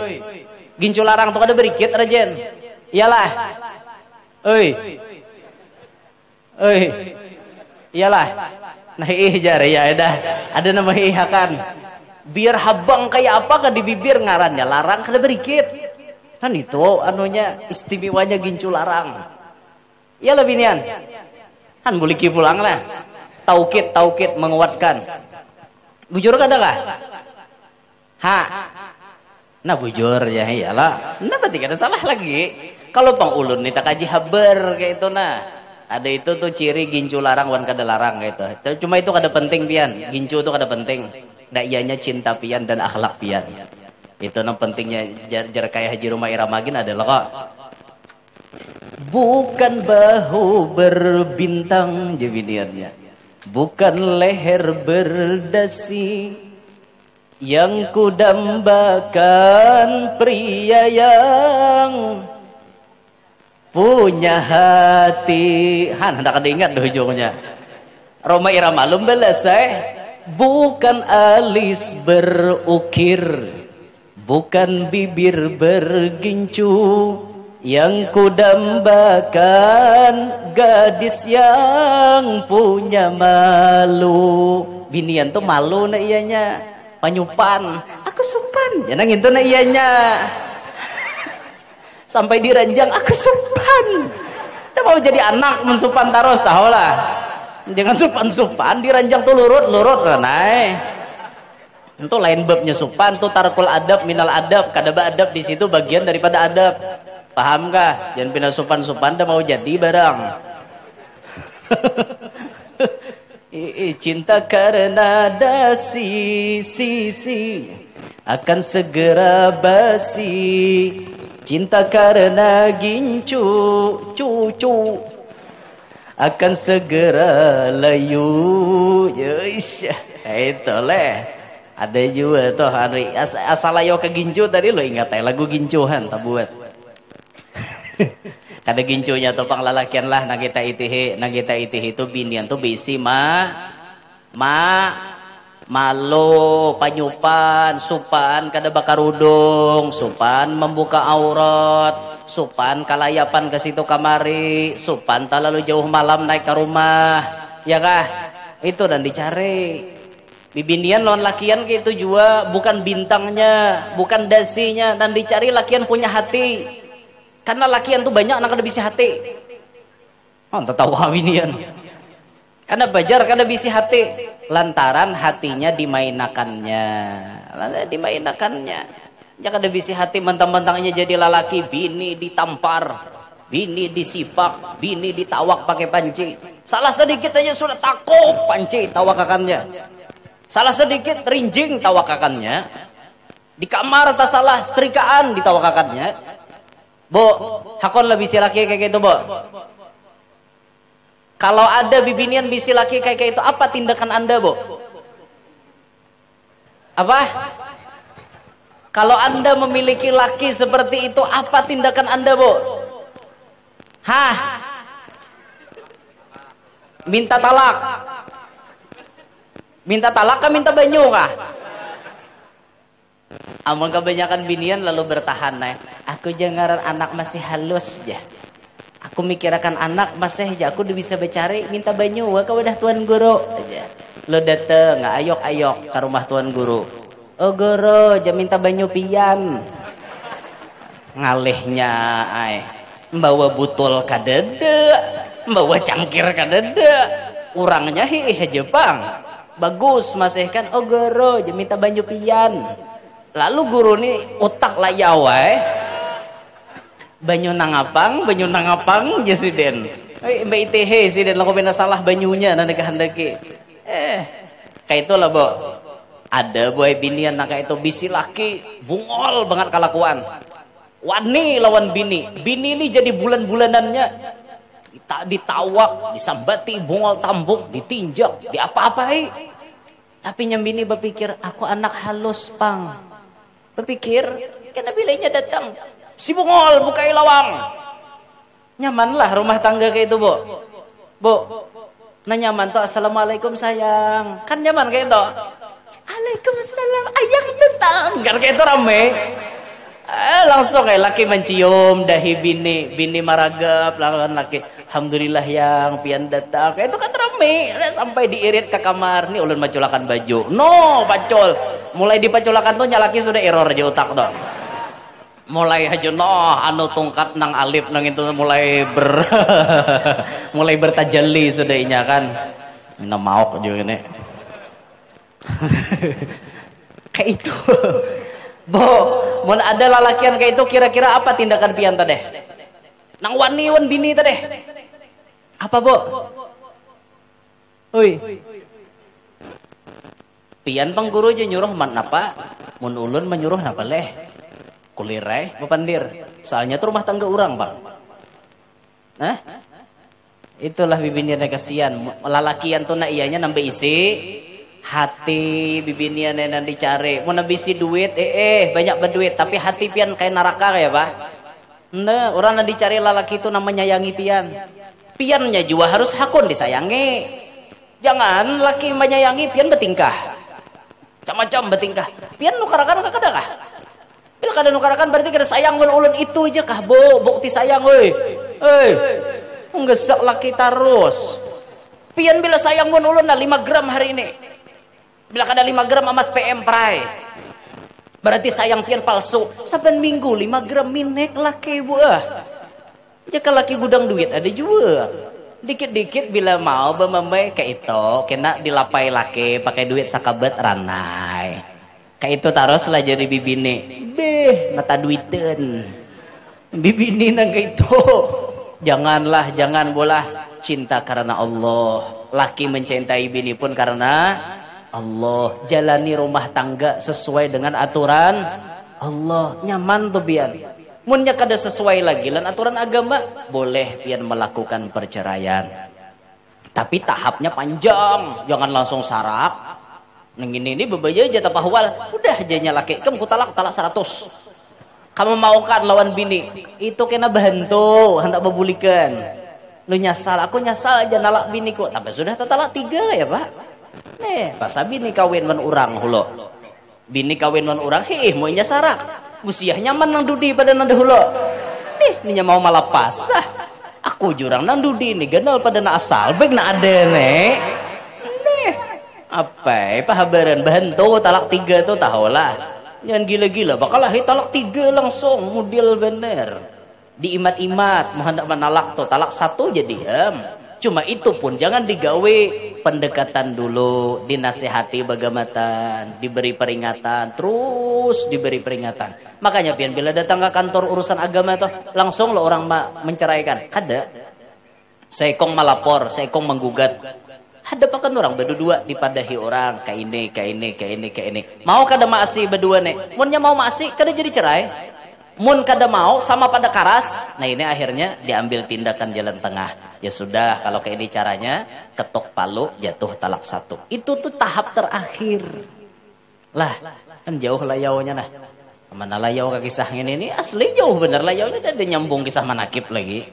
Gincu larang tuh ada berikit rajen. Iyalah. Oi. Oi. Iyalah. Nah ih jare ya dah. Ada nama ih akan. Biar habang kayak apa kan di bibir ngarannya larang kada berikit. Kan itu anunya istimewanya gincu larang. Iyalah binian. Kan boleh pulang lah taukid taukid menguatkan. Bujur kada kah? Ha. Nah bujur ya iyalah. Nah berarti ada salah lagi. Kalau pang ulun nih tak kaji haber kayak itu nah. Ada itu tuh ciri gincu larang wan kada larang kayak itu. Cuma itu kada penting pian. Gincu itu kada penting. Ndak ianya cinta pian dan akhlak pian. Itu nang pentingnya jar, jar kayak haji rumah iramagin adalah kok. Bukan bahu berbintang jebiniannya bukan leher berdasi yang kudambakan pria yang punya hati. Han hendak ada ingat deh ujungnya Roma Irama belum selesai bukan alis berukir bukan bibir bergincu yang kudambakan gadis yang punya malu. Binian tuh malu na ianya panyupan. Aku supan. Ya nang itu na ianya sampai diranjang aku supan. Tak mau jadi anak mensupan taros tahu lah. Jangan supan supan diranjang tuh lurut lurut ranai itu lain babnya supan tuh tarkul adab minal adab. Kadaba adab di situ bagian daripada adab Paham kah? Jangan pindah sopan-sopan dah mau jadi barang. Cinta karena dasi sisi akan segera basi. Cinta karena gincu cucu akan segera layu. Yes. Itu leh. Ada juga tuh asal ayo ke gincu tadi lo ingat ya lagu gincuhan tak buat. kada gincunya to panglalakian lah na kita itihi na kita itihi itu binian to bisi ma ma malo panyupan supan kada bakarudung supan membuka aurat supan kalayapan ke situ kamari supan tak lalu jauh malam naik ke rumah ya kah? Itu dan dicari. Bibinian lawan lakian itu juga bukan bintangnya, bukan dasinya dan dicari lakian punya hati karena lakian tuh banyak anak ada bisi hati. Oh, tahu hawinian. Karena bajar karena bisi hati. Lantaran hatinya dimainakannya. Lantaran dimainakannya. Jangan ada bisi hati mentang-mentangnya jadi lalaki bini ditampar. Bini disipak, bini ditawak pakai panci. Salah sedikit aja sudah takut panci tawakakannya. Salah sedikit rinjing tawakakannya. Di kamar tak salah setrikaan ditawakakannya Bu, hakon lah bisi laki kayak gitu, Bu. Kalau ada bibinian bisi laki kayak itu, apa tindakan Anda, Bu? Apa? Kalau Anda memiliki laki seperti itu, apa tindakan Anda, Bu? Hah? Minta talak. Minta talak kah minta banyu kah? Amun kebanyakan binian lalu bertahan nah. Aku jangan anak masih halus ya. Aku mikirkan anak masih ya aku udah bisa bercari minta banyu wa ke wadah tuan guru aja. Lo dateng nggak ayok ayok ke rumah tuan guru. Oh guru jam minta banyu pian. Ngalihnya ay. Membawa butol kadede, membawa cangkir kadede. Urangnya hi Jepang. Bagus masih kan. Oh guru jam minta banyu pian lalu guru ini otak layawa eh. Banyu nangapang banyu nangapang jesiden mbak ITH sih dan lakukan salah banyunya nanti kehendaki eh kayak itu lah bo ada boy binian nak itu bisi laki bungol banget kelakuan. Wani lawan bini. Bini ini jadi bulan-bulanannya. Tak ditawak disambati bungol tambuk ditinjak diapa-apai. Tapi nyambini berpikir aku anak halus pang berpikir karena bilainya datang. Si bungol buka lawang. Nyamanlah rumah tangga kayak itu bu bu nah nyaman tuh assalamualaikum sayang. Kan nyaman kayak itu. Waalaikumsalam ayang datang. Kan kayak itu rame. Eh, langsung kayak laki mencium dahi bini bini maragap lawan laki alhamdulillah yang pian datang. Itu kan rame. Sampai diirit ke kamar. Nih ulun maculakan baju. No pacol mulai dipaculakan tuh nyalaki sudah error aja otak tuh. Mulai aja no anu tungkat nang alip nang itu mulai ber mulai bertajalli sudah inya kan. Mina mau juga ini. Kayak itu. Bo mau ada lalakian kayak itu kira-kira apa tindakan pian tadi nang wani wan bini tadi apa bo? Oi, pian pang guru aja nyuruh man apa mun ulun menyuruh napa leh? Kulirai papandir soalnya tuh rumah tangga orang bang. Hah? itulah bibinian kasihan. Lalakian tuh nak ianya nambah isi? Hati bibinian yang dicari. Mau nabisi duit eh eh banyak berduit. Tapi hati pian kayak neraka ya pak nah orang yang dicari lalaki itu namanya nyayangi pian piannya juga harus hakun disayangi. Jangan laki menyayangi pian bertingkah macam-macam bertingkah pian nu karakan kah bila kada nukarakan berarti kada sayang mun ulun itu aja kah bo? Bukti sayang woi eh nggesak laki terus pian bila sayang mun ulun na 5 gram hari ini. Bila kada 5 gram emas PM prai. Berarti sayang pian palsu. Saben minggu 5 gram minek laki buah jika laki gudang duit ada juga dikit-dikit bila mau bemembe kayak itu kena dilapai laki pakai duit sakabet ranai. Kayak itu taruh lah jadi bibine beh mata duiten. Bibini nang kayak itu. Janganlah jangan bolah cinta karena Allah. Laki mencintai bini pun karena Allah. Jalani rumah tangga sesuai dengan aturan Allah. Nyaman tuh biar munnya kada sesuai lagi lan aturan agama boleh pian melakukan perceraian. Tapi tahapnya panjang jangan langsung sarap. Neng ini ini bebaja aja tapahwal. Udah aja laki kamu ku talak talak seratus. Kamu mau kan lawan bini itu kena bantu hendak bebulikan lu nyasal aku nyasal aja nalak bini kok tapi sudah talak tiga ya pak. Nih, pas bini kawin man orang hulo. Bini kawin man orang, heh, mau nya sarak. Musiah nyaman nang dudi pada nang hulo. Nih, ninya mau malah pas. Ah, aku jurang nang dudi nih, ganal pada na asal, baik na ada nih. Nih, apa? Pahabaran bantu talak tiga tuh tahu lah. Jangan gila-gila, bakalah talak tiga langsung, model bener. Diimat-imat, mau hendak menalak tuh, talak satu jadi em. Cuma itu pun jangan digawe pendekatan dulu, dinasehati bagaimana, diberi peringatan, terus diberi peringatan. Makanya pian bila datang ke kantor urusan agama itu langsung lo orang menceraikan. Kada. Seikong melapor, seikong menggugat. Ada pakan orang berdua dipadahi orang kayak ini, kayak ini, kayak ini, kayak ini. Mau kada masih berdua nih. Munnya mau masih kada jadi cerai mun kada mau sama pada karas. Nah ini akhirnya diambil tindakan jalan tengah. Ya sudah kalau kayak ini caranya ketok palu jatuh talak satu. Itu tuh tahap terakhir. Lah kan jauh layaunya nah. Mana layau ke kisah ini ini asli jauh bener layaunya ada nyambung kisah manakib lagi.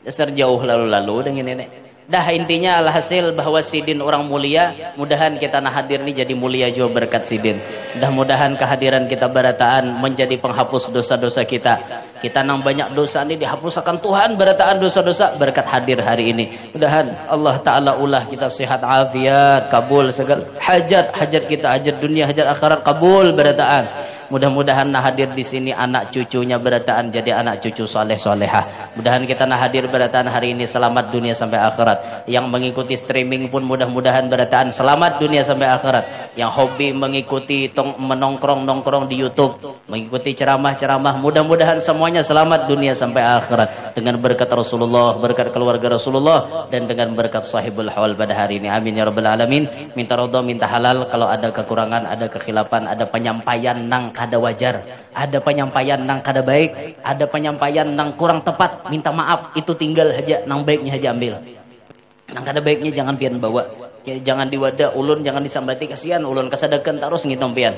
Dasar jauh lalu-lalu dengan ini dah intinya alhasil bahwa sidin orang mulia. Mudahan kita nah hadir nih jadi mulia juga berkat sidin dah mudahan kehadiran kita berataan menjadi penghapus dosa-dosa kita. Kita nang banyak dosa ini dihapuskan Tuhan berataan dosa-dosa. Berkat hadir hari ini. Mudahan Allah Ta'ala ulah kita sehat afiat kabul segala hajat hajat kita hajat dunia hajat akhirat kabul berataan Mudah-mudahan nah hadir di sini anak cucunya berataan jadi anak cucu soleh solehah. Mudahan kita nah hadir berataan hari ini selamat dunia sampai akhirat. Yang mengikuti streaming pun mudah-mudahan berataan selamat dunia sampai akhirat. Yang hobi mengikuti tong menongkrong nongkrong di YouTube, mengikuti ceramah-ceramah, mudah-mudahan semuanya selamat dunia sampai akhirat dengan berkat Rasulullah, berkat keluarga Rasulullah dan dengan berkat sahibul haul pada hari ini. Amin ya rabbal alamin. Minta ridha, minta halal kalau ada kekurangan, ada kekhilafan, ada penyampaian nang kada wajar ada penyampaian nang kada baik ada penyampaian nang kurang tepat minta maaf itu tinggal aja nang baiknya aja ambil. Nang kada baiknya jangan pian bawa. Ya, jangan diwada ulun jangan disambati kasihan ulun kesadekan terus ngitom pian.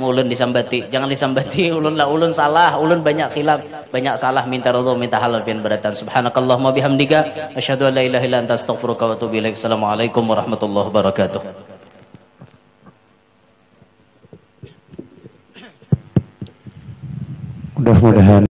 Ulun disambati jangan disambati ulun lah ulun salah ulun banyak khilaf banyak salah minta ridho minta halal pian beratan. Subhanakallahumma bihamdika asyhadu an la ilaha illa anta astaghfiruka wa atubu ilaik. Assalamualaikum warahmatullahi wabarakatuh Mudah-mudahan